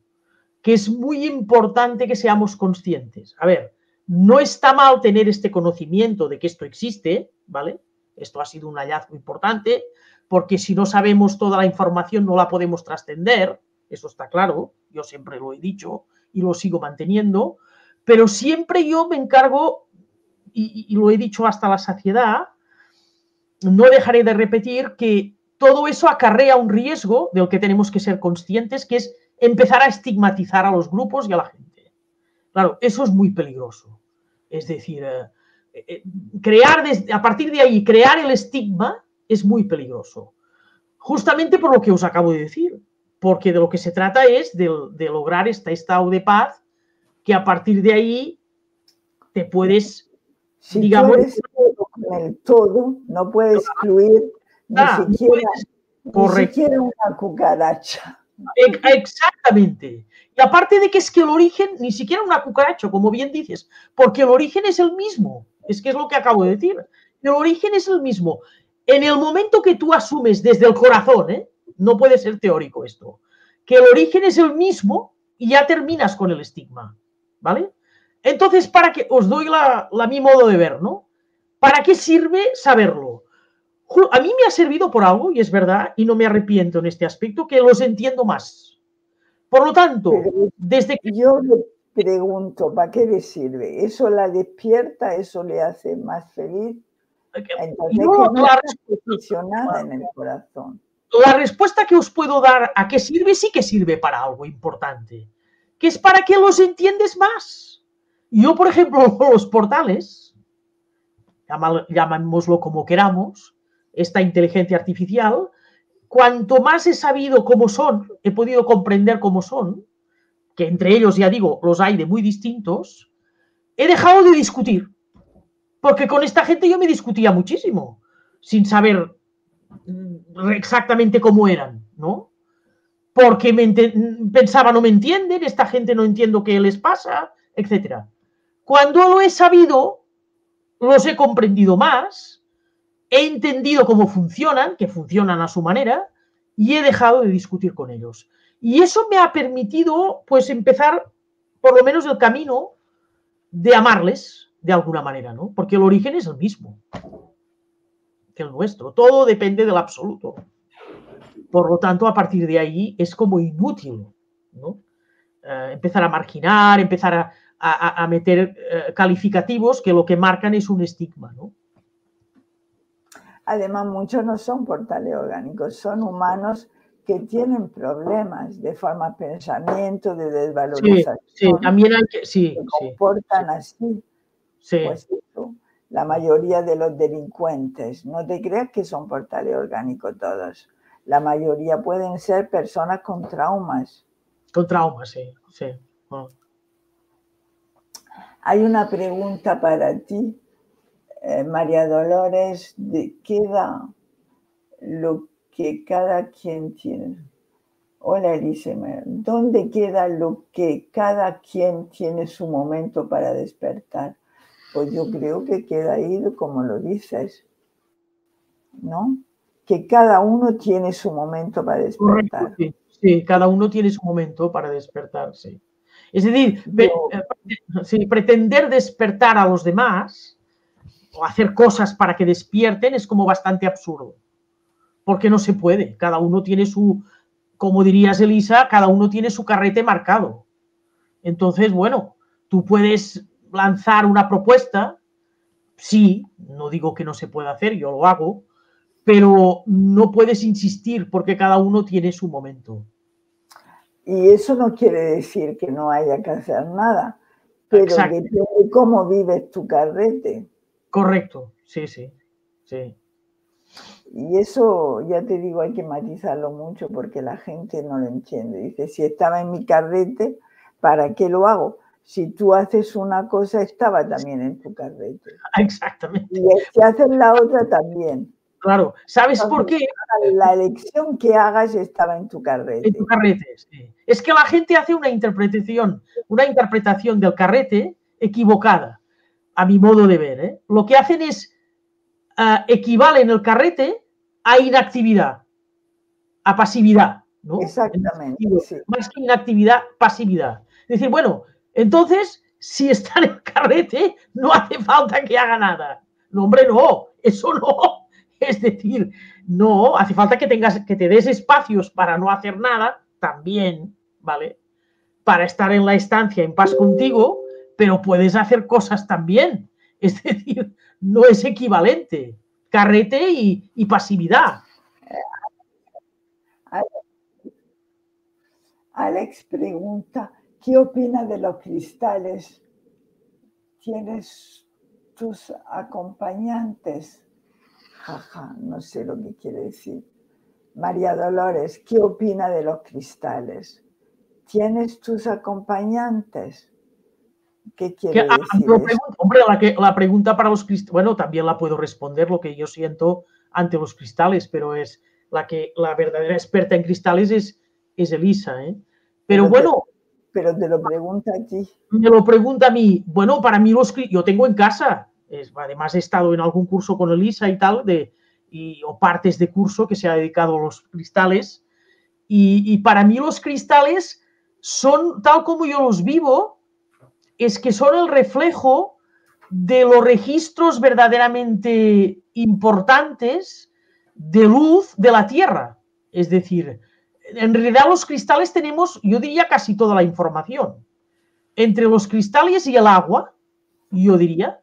Que es muy importante que seamos conscientes. A ver, no está mal tener este conocimiento de que esto existe, ¿vale? Esto ha sido un hallazgo importante, porque si no sabemos toda la información no la podemos trascender, eso está claro, yo siempre lo he dicho, y lo sigo manteniendo, pero siempre yo me encargo, y, y lo he dicho hasta la saciedad, no dejaré de repetir que todo eso acarrea un riesgo del que tenemos que ser conscientes, que es empezar a estigmatizar a los grupos y a la gente. Claro, eso es muy peligroso. Es decir, eh, eh, crear a partir de ahí, crear el estigma es muy peligroso. Justamente por lo que os acabo de decir, porque de lo que se trata es de, lograr este estado de paz que a partir de ahí te puedes, digamos... con el todo, no puedes excluir ni, ah, siquiera, ni siquiera una cucaracha. Exactamente. Y aparte de que es que el origen, ni siquiera una cucaracha, como bien dices, porque el origen es el mismo. Es que es lo que acabo de decir. El origen es el mismo. En el momento que tú asumes desde el corazón, ¿eh? no puede ser teórico esto, que el origen es el mismo y ya terminas con el estigma. ¿Vale? Entonces, para que os doy la, la mi modo de ver, ¿no? ¿Para qué sirve saberlo? A mí me ha servido por algo, y es verdad, y no me arrepiento en este aspecto, que los entiendo más. Por lo tanto, desde que... Yo le pregunto, ¿para qué le sirve? ¿Eso la despierta? ¿Eso le hace más feliz? Entonces, no, no está en el corazón. La respuesta que os puedo dar a qué sirve sí que sirve para algo importante, que es para que los entiendes más. Yo, por ejemplo, los portales, llamémoslo como queramos, esta inteligencia artificial, cuanto más he sabido cómo son, he podido comprender cómo son, que entre ellos, ya digo, los hay de muy distintos, he dejado de discutir. Porque con esta gente yo me discutía muchísimo, sin saber mm, exactamente cómo eran, ¿no? Porque me pensaba, no me entienden, esta gente no entiendo qué les pasa, etc. Cuando lo he sabido, los he comprendido más, he entendido cómo funcionan, que funcionan a su manera, y he dejado de discutir con ellos. Y eso me ha permitido, pues, empezar por lo menos el camino de amarles de alguna manera, ¿no? Porque el origen es el mismo que el nuestro. Todo depende del absoluto. Por lo tanto, a partir de ahí es como inútil, ¿no? Eh, empezar a marginar, empezar a, meter eh, calificativos que lo que marcan es un estigma, ¿no? Además, muchos no son portales orgánicos, son humanos que tienen problemas de forma de pensamiento, de desvalorización. Sí, también hay que, sí, se comportan así. Sí. Pues la mayoría de los delincuentes, no te creas que son portales orgánicos todos. La mayoría pueden ser personas con traumas. Con traumas, sí, sí. Hay una pregunta para ti eh, María Dolores, de, queda lo que cada quien tiene. Hola Elise, ¿dónde queda lo que cada quien tiene su momento para despertar? Pues yo creo que queda ahí como lo dices, ¿no? Que cada uno tiene su momento para despertar. sí, cada uno tiene su momento para despertar, sí. Es decir, eh, pretender despertar a los demás o hacer cosas para que despierten es como bastante absurdo. Porque no se puede. Cada uno tiene su, como dirías Elisa, cada uno tiene su carrete marcado. Entonces, bueno, tú puedes lanzar una propuesta, sí, no digo que no se pueda hacer, yo lo hago, pero no puedes insistir porque cada uno tiene su momento. Y eso no quiere decir que no haya que hacer nada, pero depende de cómo vives tu carrete. Correcto, sí, sí, sí. Y eso, ya te digo, hay que matizarlo mucho porque la gente no lo entiende. Dice, si estaba en mi carrete, ¿para qué lo hago? Si tú haces una cosa, estaba también en tu carrete. Exactamente. Y si haces la otra, también. Claro, ¿sabes por qué? La elección que hagas estaba en tu carrete. En tu carrete, sí. Es que la gente hace una interpretación, una interpretación del carrete equivocada a mi modo de ver, ¿eh? lo que hacen es uh, equivalen el carrete a inactividad, a pasividad. ¿no? Exactamente. Más que inactividad, pasividad. Es decir, bueno, entonces, si está en el carrete, no hace falta que haga nada. No, hombre, no, eso no. Es decir, no, hace falta que tengas, que te des espacios para no hacer nada, también, ¿vale? para estar en la estancia en paz contigo, pero puedes hacer cosas también. Es decir, no es equivalente. Carrete y, pasividad. Alex pregunta, ¿qué opina de los cristales? ¿Tienes tus acompañantes? Jaja, no sé lo que quiere decir. María Dolores, ¿qué opina de los cristales? ¿Tienes tus acompañantes? ¿Qué quiere decir? hombre, la, pregunta para los cristales, bueno, también la puedo responder lo que yo siento ante los cristales, pero es la que la verdadera experta en cristales es, es Elisa. ¿eh? Pero, bueno. pero te lo pregunta a ti. Me lo pregunta a mí. Bueno, para mí los yo tengo en casa. además he estado en algún curso con Elisa y tal, de, o partes de curso que se ha dedicado a los cristales. y para mí los cristales son, tal como yo los vivo, es que son el reflejo de los registros verdaderamente importantes de luz de la Tierra. Es decir, en realidad los cristales tenemos, yo diría, casi toda la información. Entre los cristales y el agua, yo diría,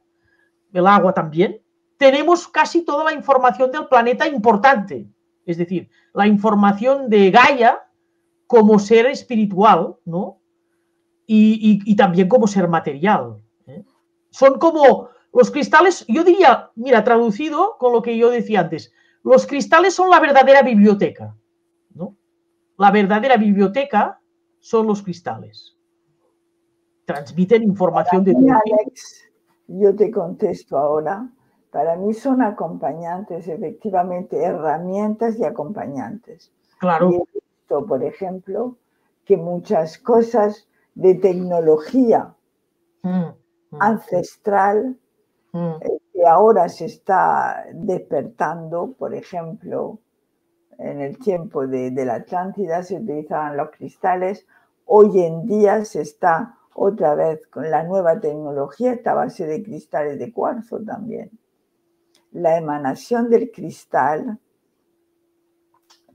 el agua también, tenemos casi toda la información del planeta importante. Es decir, la información de Gaia, como ser espiritual, ¿no? Y, también como ser material. ¿eh? Son como los cristales, yo diría, mira, traducido con lo que yo decía antes, los cristales son la verdadera biblioteca, ¿no? La verdadera biblioteca son los cristales. Transmiten información de... Mí, Alex, yo te contesto ahora. Para mí son acompañantes, efectivamente, herramientas y acompañantes. Claro por ejemplo, que muchas cosas de tecnología mm, mm. ancestral mm. eh, que ahora se está despertando, por ejemplo, en el tiempo de, de, la Atlántida se utilizaban los cristales, hoy en día se está otra vez con la nueva tecnología, esta base de cristales de cuarzo también. La emanación del cristal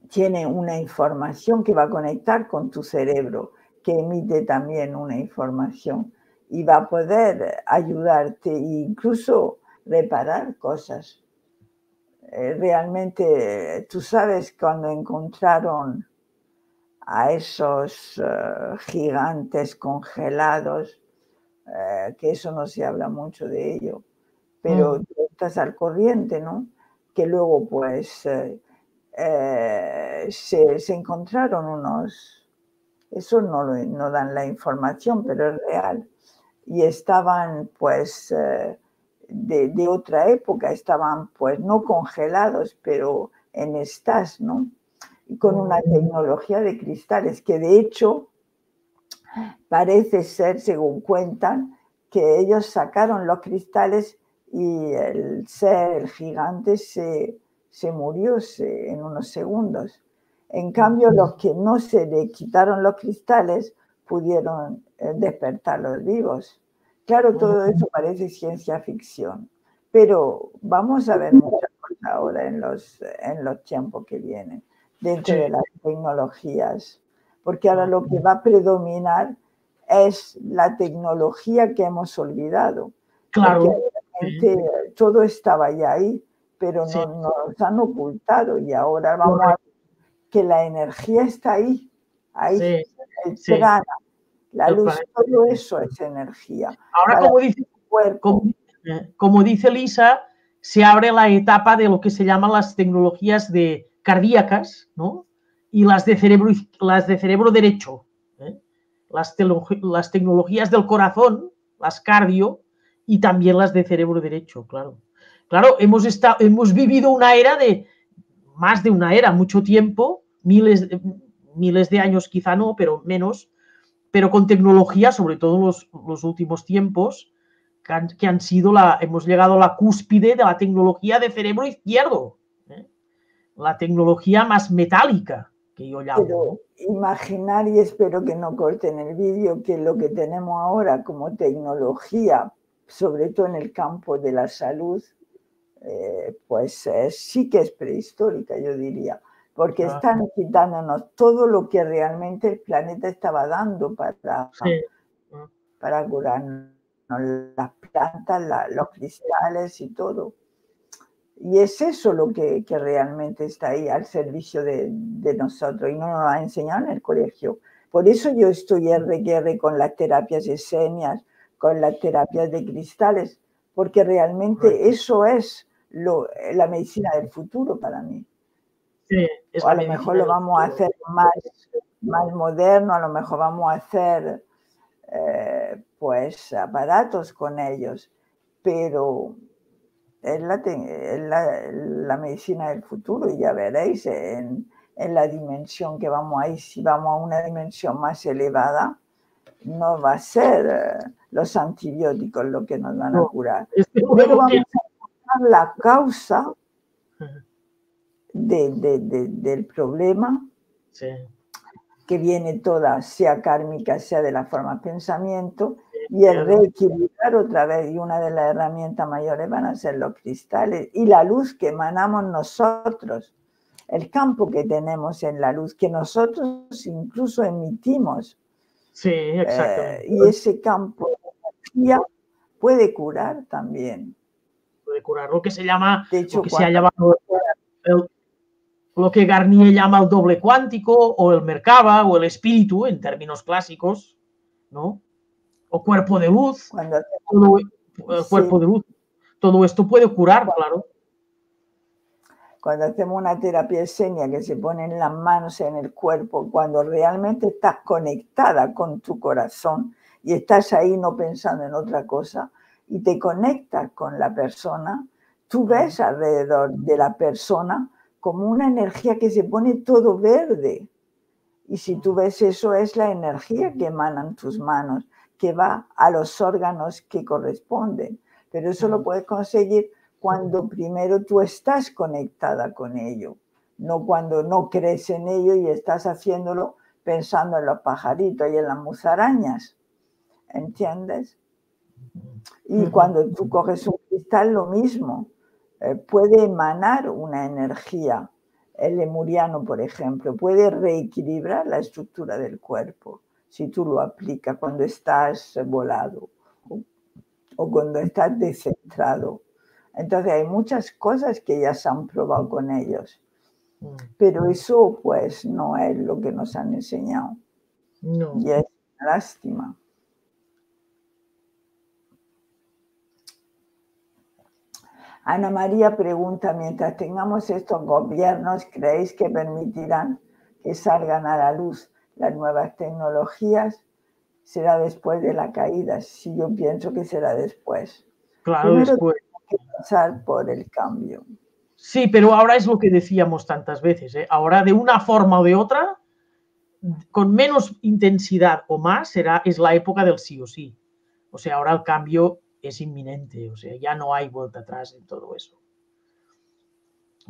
tiene una información que va a conectar con tu cerebro, que emite también una información y va a poder ayudarte e incluso reparar cosas. Eh, realmente, tú sabes cuando encontraron a esos eh, gigantes congelados, eh, que eso no se habla mucho de ello, pero mm. estás al corriente, ¿no? Que luego pues eh, se, encontraron unos, eso no, no dan la información, pero es real, y estaban pues eh, de, otra época, estaban pues no congelados, pero en estas, ¿no? Y con una tecnología de cristales que de hecho parece ser, según cuentan, que ellos sacaron los cristales y el ser, el gigante, se, se murió en unos segundos. En cambio, los que no se le quitaron los cristales pudieron eh, despertar los vivos. Claro, todo eso parece ciencia ficción, pero vamos a ver muchas cosas ahora en los, en los tiempos que vienen, dentro de las tecnologías, porque ahora lo que va a predominar es la tecnología que hemos olvidado. Claro. todo estaba ya ahí, pero no, nos han ocultado y ahora vamos a que la energía está ahí, ahí, sí, la luz, todo eso es energía. Ahora, como dice, eh, como, dice Lisa, se abre la etapa de lo que se llaman las tecnologías de cardíacas, ¿no? Y las de cerebro, las de cerebro derecho, ¿eh? las, las tecnologías del corazón, las cardio, y también las de cerebro derecho, claro. Claro, hemos, estado, hemos vivido una era de, más de una era, mucho tiempo, miles, miles de años quizá no, pero menos, pero con tecnología, sobre todo los, los últimos tiempos, que han, sido la, hemos llegado a la cúspide de la tecnología de cerebro izquierdo, ¿eh? la tecnología más metálica que yo llamo. Pero imaginar, y espero que no corten el vídeo, que lo que tenemos ahora como tecnología, sobre todo en el campo de la salud, eh, pues sí que es prehistórica, yo diría. Porque Ah. están quitándonos todo lo que realmente el planeta estaba dando para, Sí. Para curarnos las plantas, la- los cristales y todo. Y es eso lo que, que realmente está ahí al servicio de, de nosotros y no nos lo ha enseñado en el colegio. Por eso yo estoy RQR con las terapias esenias, con las terapias de cristales, porque realmente eso es lo, la medicina del futuro para mí. Sí, O a lo mejor lo vamos a hacer más, más moderno, a lo mejor vamos a hacer eh, pues aparatos con ellos, pero es la, es la, la medicina del futuro y ya veréis en, en la dimensión que vamos a ir, si vamos a una dimensión más elevada, no va a ser eh, los antibióticos lo que nos van a No. curar. Es que Primero vamos que- a encontrar la causa de- de- de- del problema Sí, que viene toda, sea kármica, sea de la forma pensamiento, y el reequilibrar otra vez. Y una de las herramientas mayores van a ser los cristales y la luz que emanamos nosotros, el campo que tenemos en la luz, que nosotros incluso emitimos. sí, eh, exactamente. y ese campo de energía puede curar también. Puede curar lo que se llama, De hecho, lo que se ha llamado lo que Garnier llama el doble cuántico o el Merkaba o el espíritu en términos clásicos, ¿no? O cuerpo de luz, cuando todo, el Sí. cuerpo de luz. Todo esto puede curar, claro. cuando hacemos una terapia esenia que se ponen las manos en el cuerpo, cuando realmente estás conectada con tu corazón y estás ahí no pensando en otra cosa y te conectas con la persona, tú ves alrededor de la persona como una energía que se pone todo verde. Y si tú ves eso es la energía que emanan tus manos, que va a los órganos que corresponden. Pero eso lo puedes conseguir cuando primero tú estás conectada con ello, no cuando no crees en ello y estás haciéndolo pensando en los pajaritos y en las musarañas. ¿Entiendes? Y cuando tú coges un cristal, lo mismo. Eh, puede emanar una energía. El lemuriano, por ejemplo, puede reequilibrar la estructura del cuerpo si tú lo aplicas cuando estás volado o, o cuando estás descentrado. Entonces hay muchas cosas que ya se han probado con ellos, Mm, pero eso pues no es lo que nos han enseñado No. y es una lástima. Ana María pregunta, mientras tengamos estos gobiernos, ¿creéis que permitirán que salgan a la luz las nuevas tecnologías? ¿Será después de la caída? Sí, yo pienso que será después. Claro, Primero- después. Hay que pasar por el cambio. Sí, pero ahora es lo que decíamos tantas veces. ¿eh? Ahora, de una forma o de otra, con menos intensidad o más, será, es la época del sí o sí. O sea, ahora el cambio es inminente. O sea, ya no hay vuelta atrás en todo eso.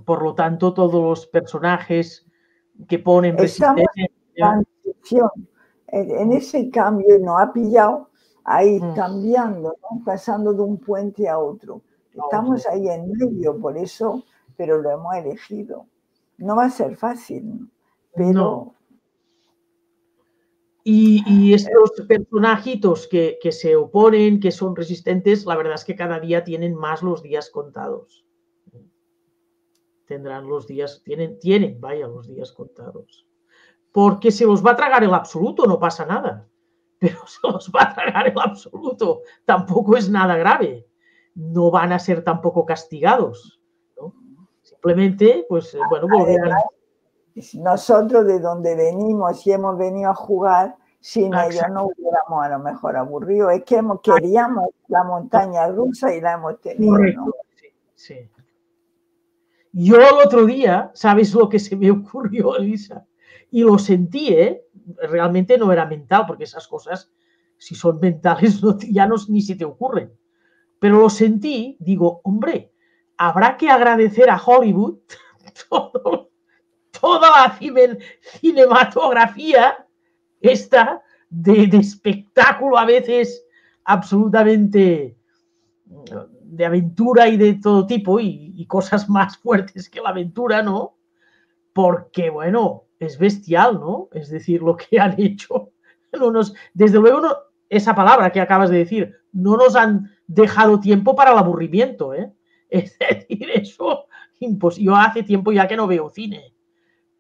Por lo tanto, todos los personajes que ponen Estamos resistencia. transición. En, en ese cambio nos ha pillado ahí Mm. cambiando, ¿no? pasando de un puente a otro. Estamos ahí en medio, por eso, pero lo hemos elegido. No va a ser fácil, pero No. Y, y estos personajitos que, que se oponen, que son resistentes, la verdad es que cada día tienen más los días contados. Tendrán los días, tienen, tienen, vaya, los días contados. Porque se los va a tragar el absoluto, no pasa nada. Pero se los va a tragar el absoluto, tampoco es nada grave. No van a ser tampoco castigados. ¿no? Simplemente, pues, bueno, volverán. Nosotros de donde venimos y hemos venido a jugar, sin ellos Exacto. no hubiéramos a lo mejor aburrido. Es que hemos, queríamos la montaña rusa y la hemos tenido. ¿no? Correcto, sí, sí. Yo el otro día, ¿sabes lo que se me ocurrió, Elisa? Y lo sentí, ¿eh? Realmente no era mental, porque esas cosas, si son mentales, no ya no, ni se te ocurren. Pero lo sentí, digo, hombre, habrá que agradecer a Hollywood todo- toda la cine- cinematografía esta de, espectáculo a veces absolutamente de aventura y de todo tipo y, cosas más fuertes que la aventura, ¿no? porque, bueno, es bestial, ¿no? Es decir, lo que han hecho. Desde luego, esa palabra que acabas de decir, no nos han dejado tiempo para el aburrimiento, ¿eh? Es decir, eso, yo hace tiempo ya que no veo cine,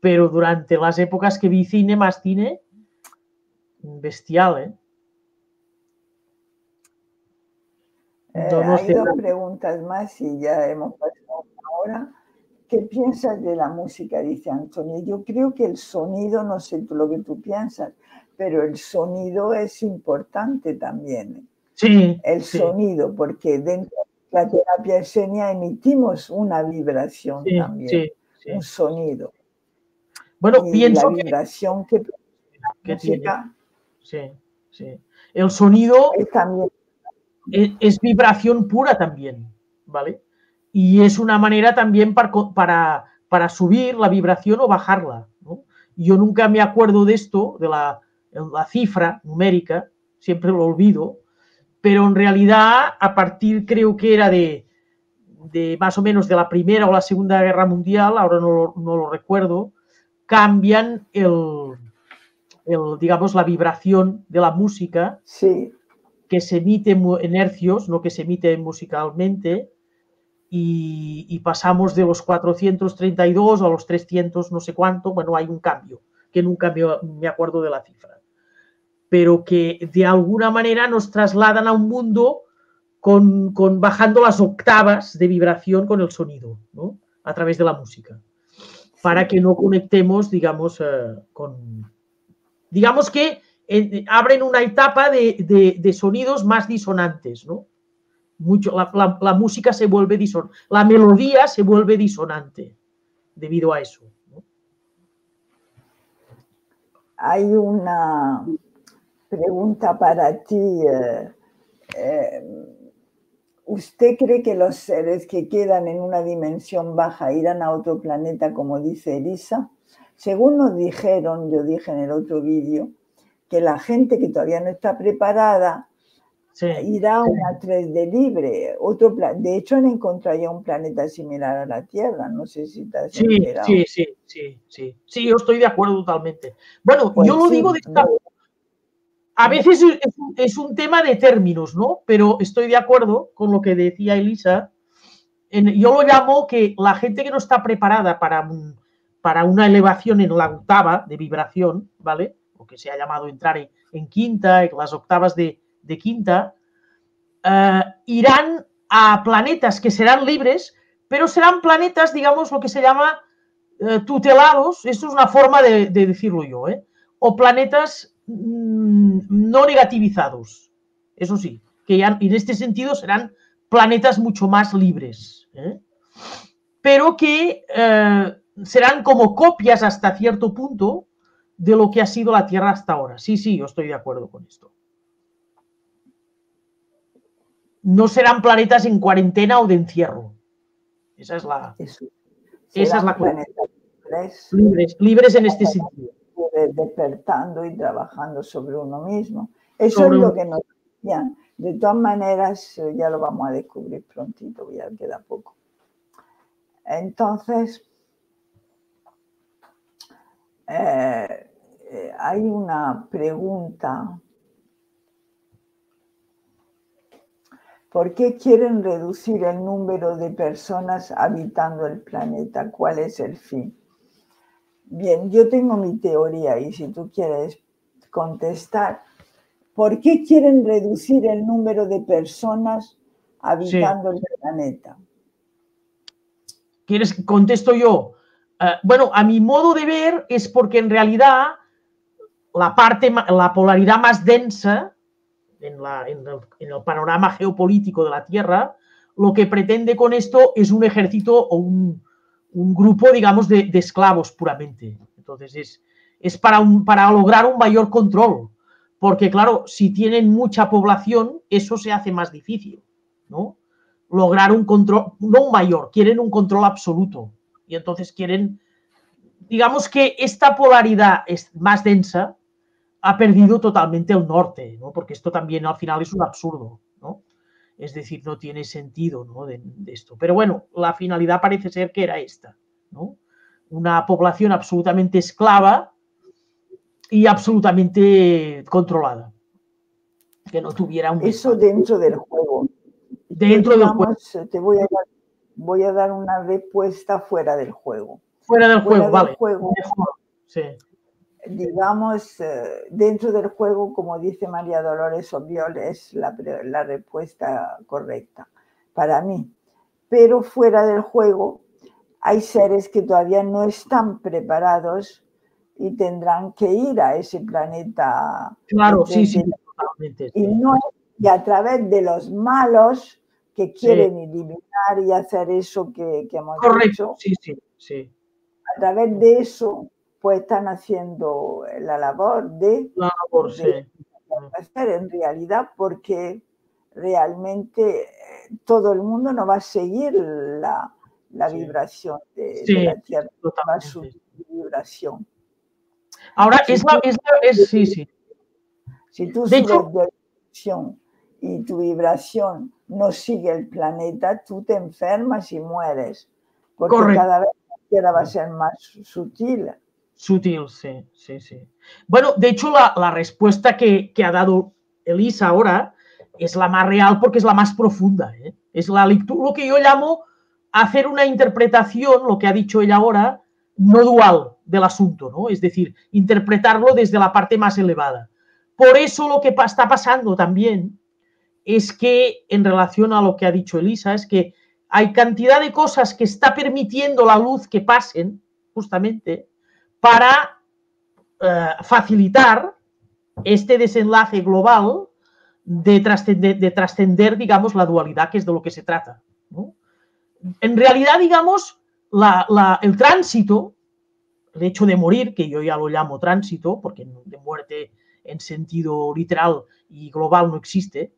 pero durante las épocas que vi cine, más cine, bestial, ¿eh? eh hay dos preguntas más y ya hemos pasado una hora. ¿Qué piensas de la música? Dice Antonio. Yo creo que el sonido, no sé lo que tú piensas, pero el sonido es importante también. Sí. El sonido, porque dentro de la terapia escénica emitimos una vibración también, un sonido. Bueno, pienso la vibración que, que, Sí, sí. El sonido es, también. es, vibración pura también, ¿vale? Y es una manera también para, para, para subir la vibración o bajarla. ¿no? Yo nunca me acuerdo de esto, de la, la cifra numérica, siempre lo olvido, pero en realidad a partir creo que era de, de más o menos de la Primera o la Segunda Guerra Mundial, ahora no, no lo recuerdo, cambian el, digamos, la vibración de la música sí. que se emite en hercios, no que se emite musicalmente, y, y, pasamos de los 432 a los 300 no sé cuánto, bueno, hay un cambio, que nunca me, me acuerdo de la cifra, pero que de alguna manera nos trasladan a un mundo con, con bajando las octavas de vibración con el sonido, ¿no? a través de la música, para que no conectemos, digamos, uh, con, digamos que eh, abren una etapa de, de, sonidos más disonantes, ¿no? Mucho, la, la, música se vuelve disonante, la melodía se vuelve disonante debido a eso. Hay una pregunta para ti. Eh, eh, ¿Usted cree que los seres que quedan en una dimensión baja irán a otro planeta, como dice Elisa? Según nos dijeron, yo dije en el otro vídeo, que la gente que todavía no está preparada irá a una 3D libre. Otro de hecho, han encontrado ya un planeta similar a la Tierra. No sé si te has sí, sí, sí, sí, sí. Sí, yo estoy de acuerdo totalmente. Bueno, pues yo lo digo de esta a veces es, un tema de términos, ¿no? Pero estoy de acuerdo con lo que decía Elisa. yo lo llamo que la gente que no está preparada para, para una elevación en la octava de vibración, ¿vale? Lo que se ha llamado entrar en, quinta, en las octavas de, quinta, eh, irán a planetas que serán libres, pero serán planetas, digamos, lo que se llama eh, tutelados, eso es una forma de, de decirlo yo, ¿eh? O planetas no negativizados. Eso sí, que ya en este sentido serán planetas mucho más libres, ¿eh? pero que eh, serán como copias hasta cierto punto de lo que ha sido la Tierra hasta ahora. Sí, sí, yo estoy de acuerdo con esto. No serán planetas en cuarentena o de encierro. Esa es la. Esa es la libres, libres en este sentido despertando y trabajando sobre uno mismo. Eso es lo que nos decían. De todas maneras, ya lo vamos a descubrir prontito, ya queda poco. Entonces, eh, eh, hay una pregunta. ¿Por qué quieren reducir el número de personas habitando el planeta? ¿Cuál es el fin? Bien, yo tengo mi teoría y si tú quieres contestar, ¿por qué quieren reducir el número de personas habitando el planeta? ¿Quieres que contesto yo? Uh, bueno, a mi modo de ver es porque en realidad la parte, la polaridad más densa en, la, en, el, en el panorama geopolítico de la Tierra, lo que pretende con esto es un ejército o un, un grupo, digamos, de, esclavos puramente. Entonces, es, es para, para lograr un mayor control. Porque, claro, si tienen mucha población, eso se hace más difícil, ¿no? Lograr un control, no un mayor, quieren un control absoluto. Y entonces quieren, digamos que esta polaridad es más densa, ha perdido totalmente el norte, ¿no? Porque esto también al final es un absurdo. Es decir, no tiene sentido ¿no? De, de, esto. Pero bueno, la finalidad parece ser que era esta, ¿no? una población absolutamente esclava y absolutamente controlada. Que no tuviera un... Eso dentro del juego. Dentro del juego. Te voy a, dar, voy a dar una respuesta fuera del juego. Fuera del juego, vale. Sí. Digamos, eh, dentro del juego, como dice María Dolores Obiol, es la, la respuesta correcta para mí. Pero fuera del juego hay seres que todavía no están preparados y tendrán que ir a ese planeta. Claro, sí, sí, Y, no, y a través de los malos que quieren eliminar y hacer eso que, que hemos Correcto, sí, sí, sí. A través de eso, pues están haciendo la labor de, la labor, sí. hacer en realidad, porque realmente eh, todo el mundo no va a seguir la, la vibración de, la Tierra, va a su vibración. Ahora, es la, es, sí, sí. Si tú de subes vibración y tu vibración no sigue el planeta, tú te enfermas y mueres. Porque cada vez la Tierra va a ser más sutil. Sutil, sí, sí, sí. Bueno, de hecho, la, la respuesta que, que, ha dado Elisa ahora es la más real porque es la más profunda. ¿eh? Es la lectura, lo que yo llamo hacer una interpretación, lo que ha dicho ella ahora, no dual del asunto, ¿no? Es decir, interpretarlo desde la parte más elevada. Por eso lo que está pasando también es que, en relación a lo que ha dicho Elisa, es que hay cantidad de cosas que está permitiendo la luz que pasen, justamente, para eh, facilitar este desenlace global de trascender, digamos, la dualidad, que es de lo que se trata. En realidad, digamos, el tránsito el hecho de morir, que yo ya lo llamo tránsito, porque de muerte en sentido literal y global no existe.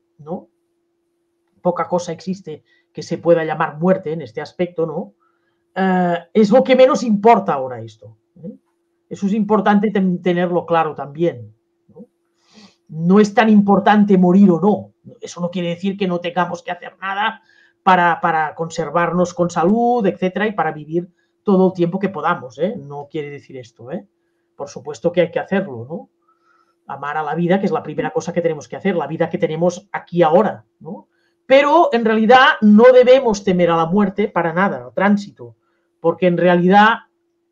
Poca cosa existe que se pueda llamar muerte en este aspecto, ¿no? Eh, es lo que menos importa ahora esto. Eso es importante tenerlo claro también. ¿no? es tan importante morir o no. Eso no quiere decir que no tengamos que hacer nada para, para conservarnos con salud, etcétera, y para vivir todo el tiempo que podamos, ¿eh? No quiere decir esto, ¿eh? Por supuesto que hay que hacerlo. Amar a la vida, que es la primera cosa que tenemos que hacer, la vida que tenemos aquí ahora. Pero en realidad no debemos temer a la muerte para nada, tránsito, porque en realidad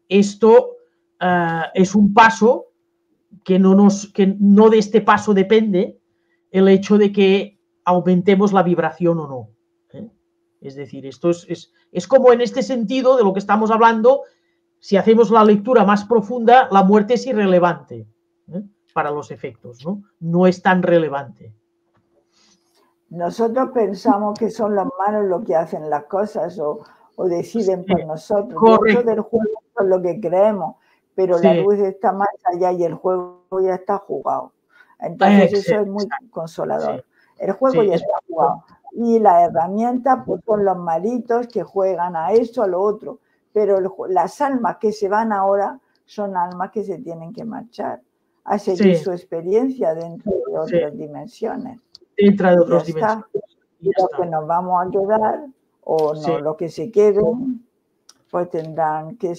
esto eh, es un paso que no, nos, que no de este paso depende el hecho de que aumentemos la vibración o no. Es decir, esto es, es, como en este sentido de lo que estamos hablando, si hacemos la lectura más profunda, la muerte es irrelevante ¿eh? para los efectos, ¿no? No es tan relevante. Nosotros pensamos que son los malos los que hacen las cosas o, deciden por nosotros. Correcto. del juego es lo que creemos, pero la luz está más allá y el juego ya está jugado. Entonces eso es muy consolador. El juego ya está jugado y la herramienta pues son los malitos que juegan a esto, a lo otro, pero las almas que se van ahora son almas que se tienen que marchar a seguir su experiencia dentro de otras dimensiones. Dentro de otras dimensiones. Y lo que nos vamos a quedar o no, lo que se queden, pues tendrán que,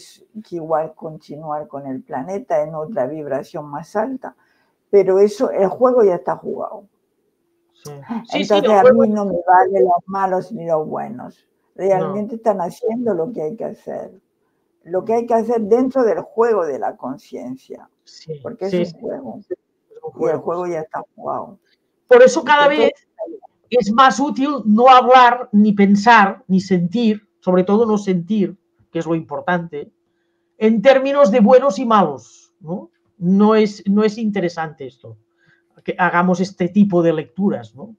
que igual continuar con el planeta en otra vibración más alta. Pero eso, el juego ya está jugado. Entonces a mí no me vale los malos ni los buenos. Realmente están haciendo lo que hay que hacer. Lo que hay que hacer dentro del juego de la conciencia. porque es un juego. Y el juego ya está jugado. Por eso cada vez es más útil no hablar, ni pensar, ni sentir, sobre todo no sentir, que es lo importante, en términos de buenos y malos. No, no, es, no es interesante esto que hagamos este tipo de lecturas, ¿no?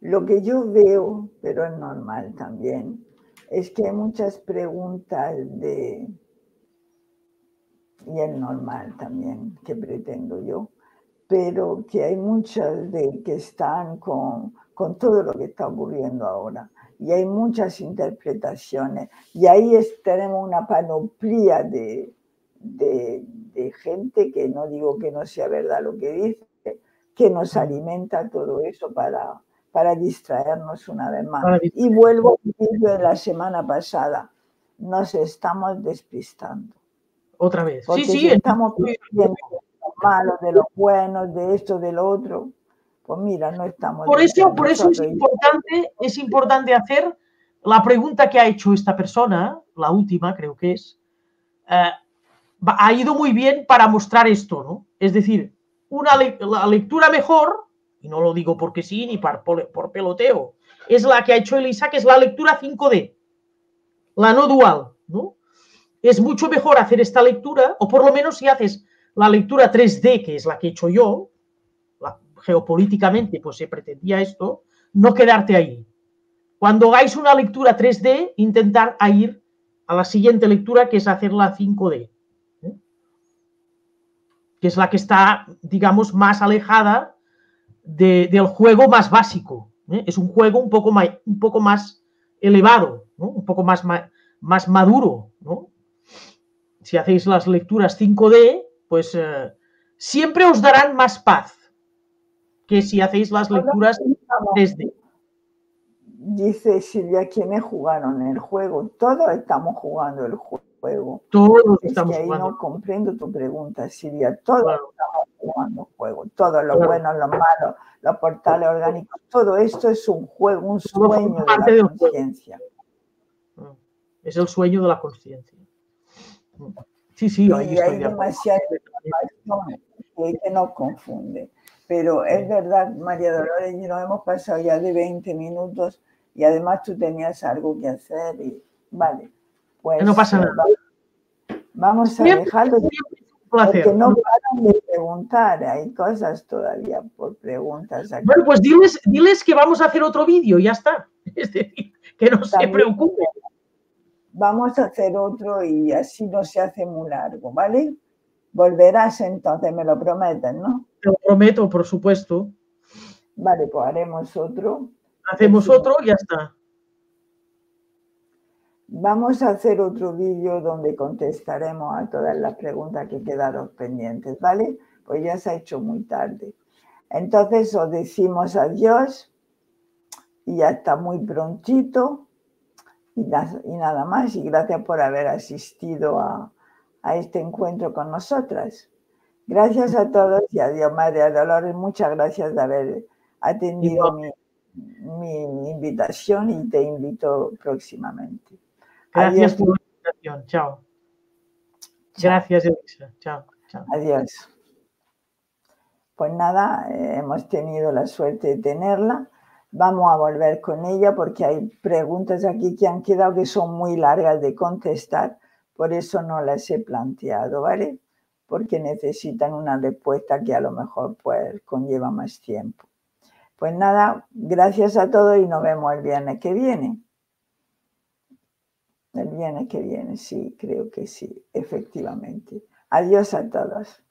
Lo que yo veo, pero es normal también, es que hay muchas preguntas de, y es normal también, que pretendo yo, pero que hay muchas de que están con, con todo lo que está ocurriendo ahora y hay muchas interpretaciones y ahí tenemos una panoplia de, de, gente que no digo que no sea verdad lo que dice, que nos alimenta todo eso para, para distraernos una vez más. Y vuelvo a de la semana pasada, nos estamos despistando. Otra vez. Porque sí, si sí. estamos viendo lo malo, de lo bueno, de esto, del otro, pues mira, no estamos. Por eso, por eso es importante, es importante hacer la pregunta que ha hecho esta persona, la última creo que es, eh, ha ido muy bien para mostrar esto, ¿no? Es decir, una le- la lectura mejor, y no lo digo porque sí ni por, por- peloteo, es la que ha hecho Elisa, que es la lectura 5D, la no dual, ¿no? Es mucho mejor hacer esta lectura, o por lo menos si haces la lectura 3D, que es la que he hecho yo, geopolíticamente pues se pretendía esto, no quedarte ahí. Cuando hagáis una lectura 3D, intentar a ir a la siguiente lectura, que es hacer la 5D, ¿eh? que es la que está, digamos, más alejada de- del juego más básico. ¿eh? Es un juego un poco, ma- un poco más elevado, un poco más, ma- más maduro. Si hacéis las lecturas 5D, pues eh, siempre os darán más paz que si hacéis las lecturas 3D. Dice Silvia, ¿quiénes jugaron el juego? Todos estamos jugando el juego. Todos Es estamos que ahí jugando. no comprendo tu pregunta, Silvia. Todos Claro. estamos jugando el juego. Todo lo Claro. bueno, lo malo, los portales orgánicos. Todo esto es un juego, un Todo sueño de la conciencia. Es el sueño de la conciencia. Sí, sí, ahí Y hay demasiada información que nos confunde. Pero es verdad, María Dolores, y nos hemos pasado ya de 20 minutos y además tú tenías algo que hacer y vale. Pues No pasa eh, nada. va- Vamos a dejarlo porque no paran de preguntar. Hay cosas todavía por preguntas aquí. Bueno, pues diles, diles que vamos a hacer otro vídeo, ya está. Es decir, que no se preocupen. Vamos a hacer otro y así no se hace muy largo, ¿vale? Volverás entonces, me lo prometes, ¿no? Te lo prometo, por supuesto. Vale, pues haremos otro. Hacemos Sí. otro y ya está. Vamos a hacer otro vídeo donde contestaremos a todas las preguntas que quedaron pendientes, ¿vale? Pues ya se ha hecho muy tarde. Entonces os decimos adiós y hasta muy prontito y nada más. Y gracias por haber asistido a, a este encuentro con nosotras. Gracias a todos y adiós, María Dolores. Muchas gracias de haber atendido mi, mi invitación y te invito próximamente. Gracias Adiós. por la invitación. Chao. Gracias, Elisa. Chao. Chao. Adiós. Pues nada, eh, hemos tenido la suerte de tenerla. Vamos a volver con ella porque hay preguntas aquí que han quedado que son muy largas de contestar. Por eso no las he planteado, ¿vale? Porque necesitan una respuesta que a lo mejor pues conlleva más tiempo. Pues nada, gracias a todos y nos vemos el viernes que viene. El viernes que viene, sí, creo que sí, efectivamente. Adiós a todos.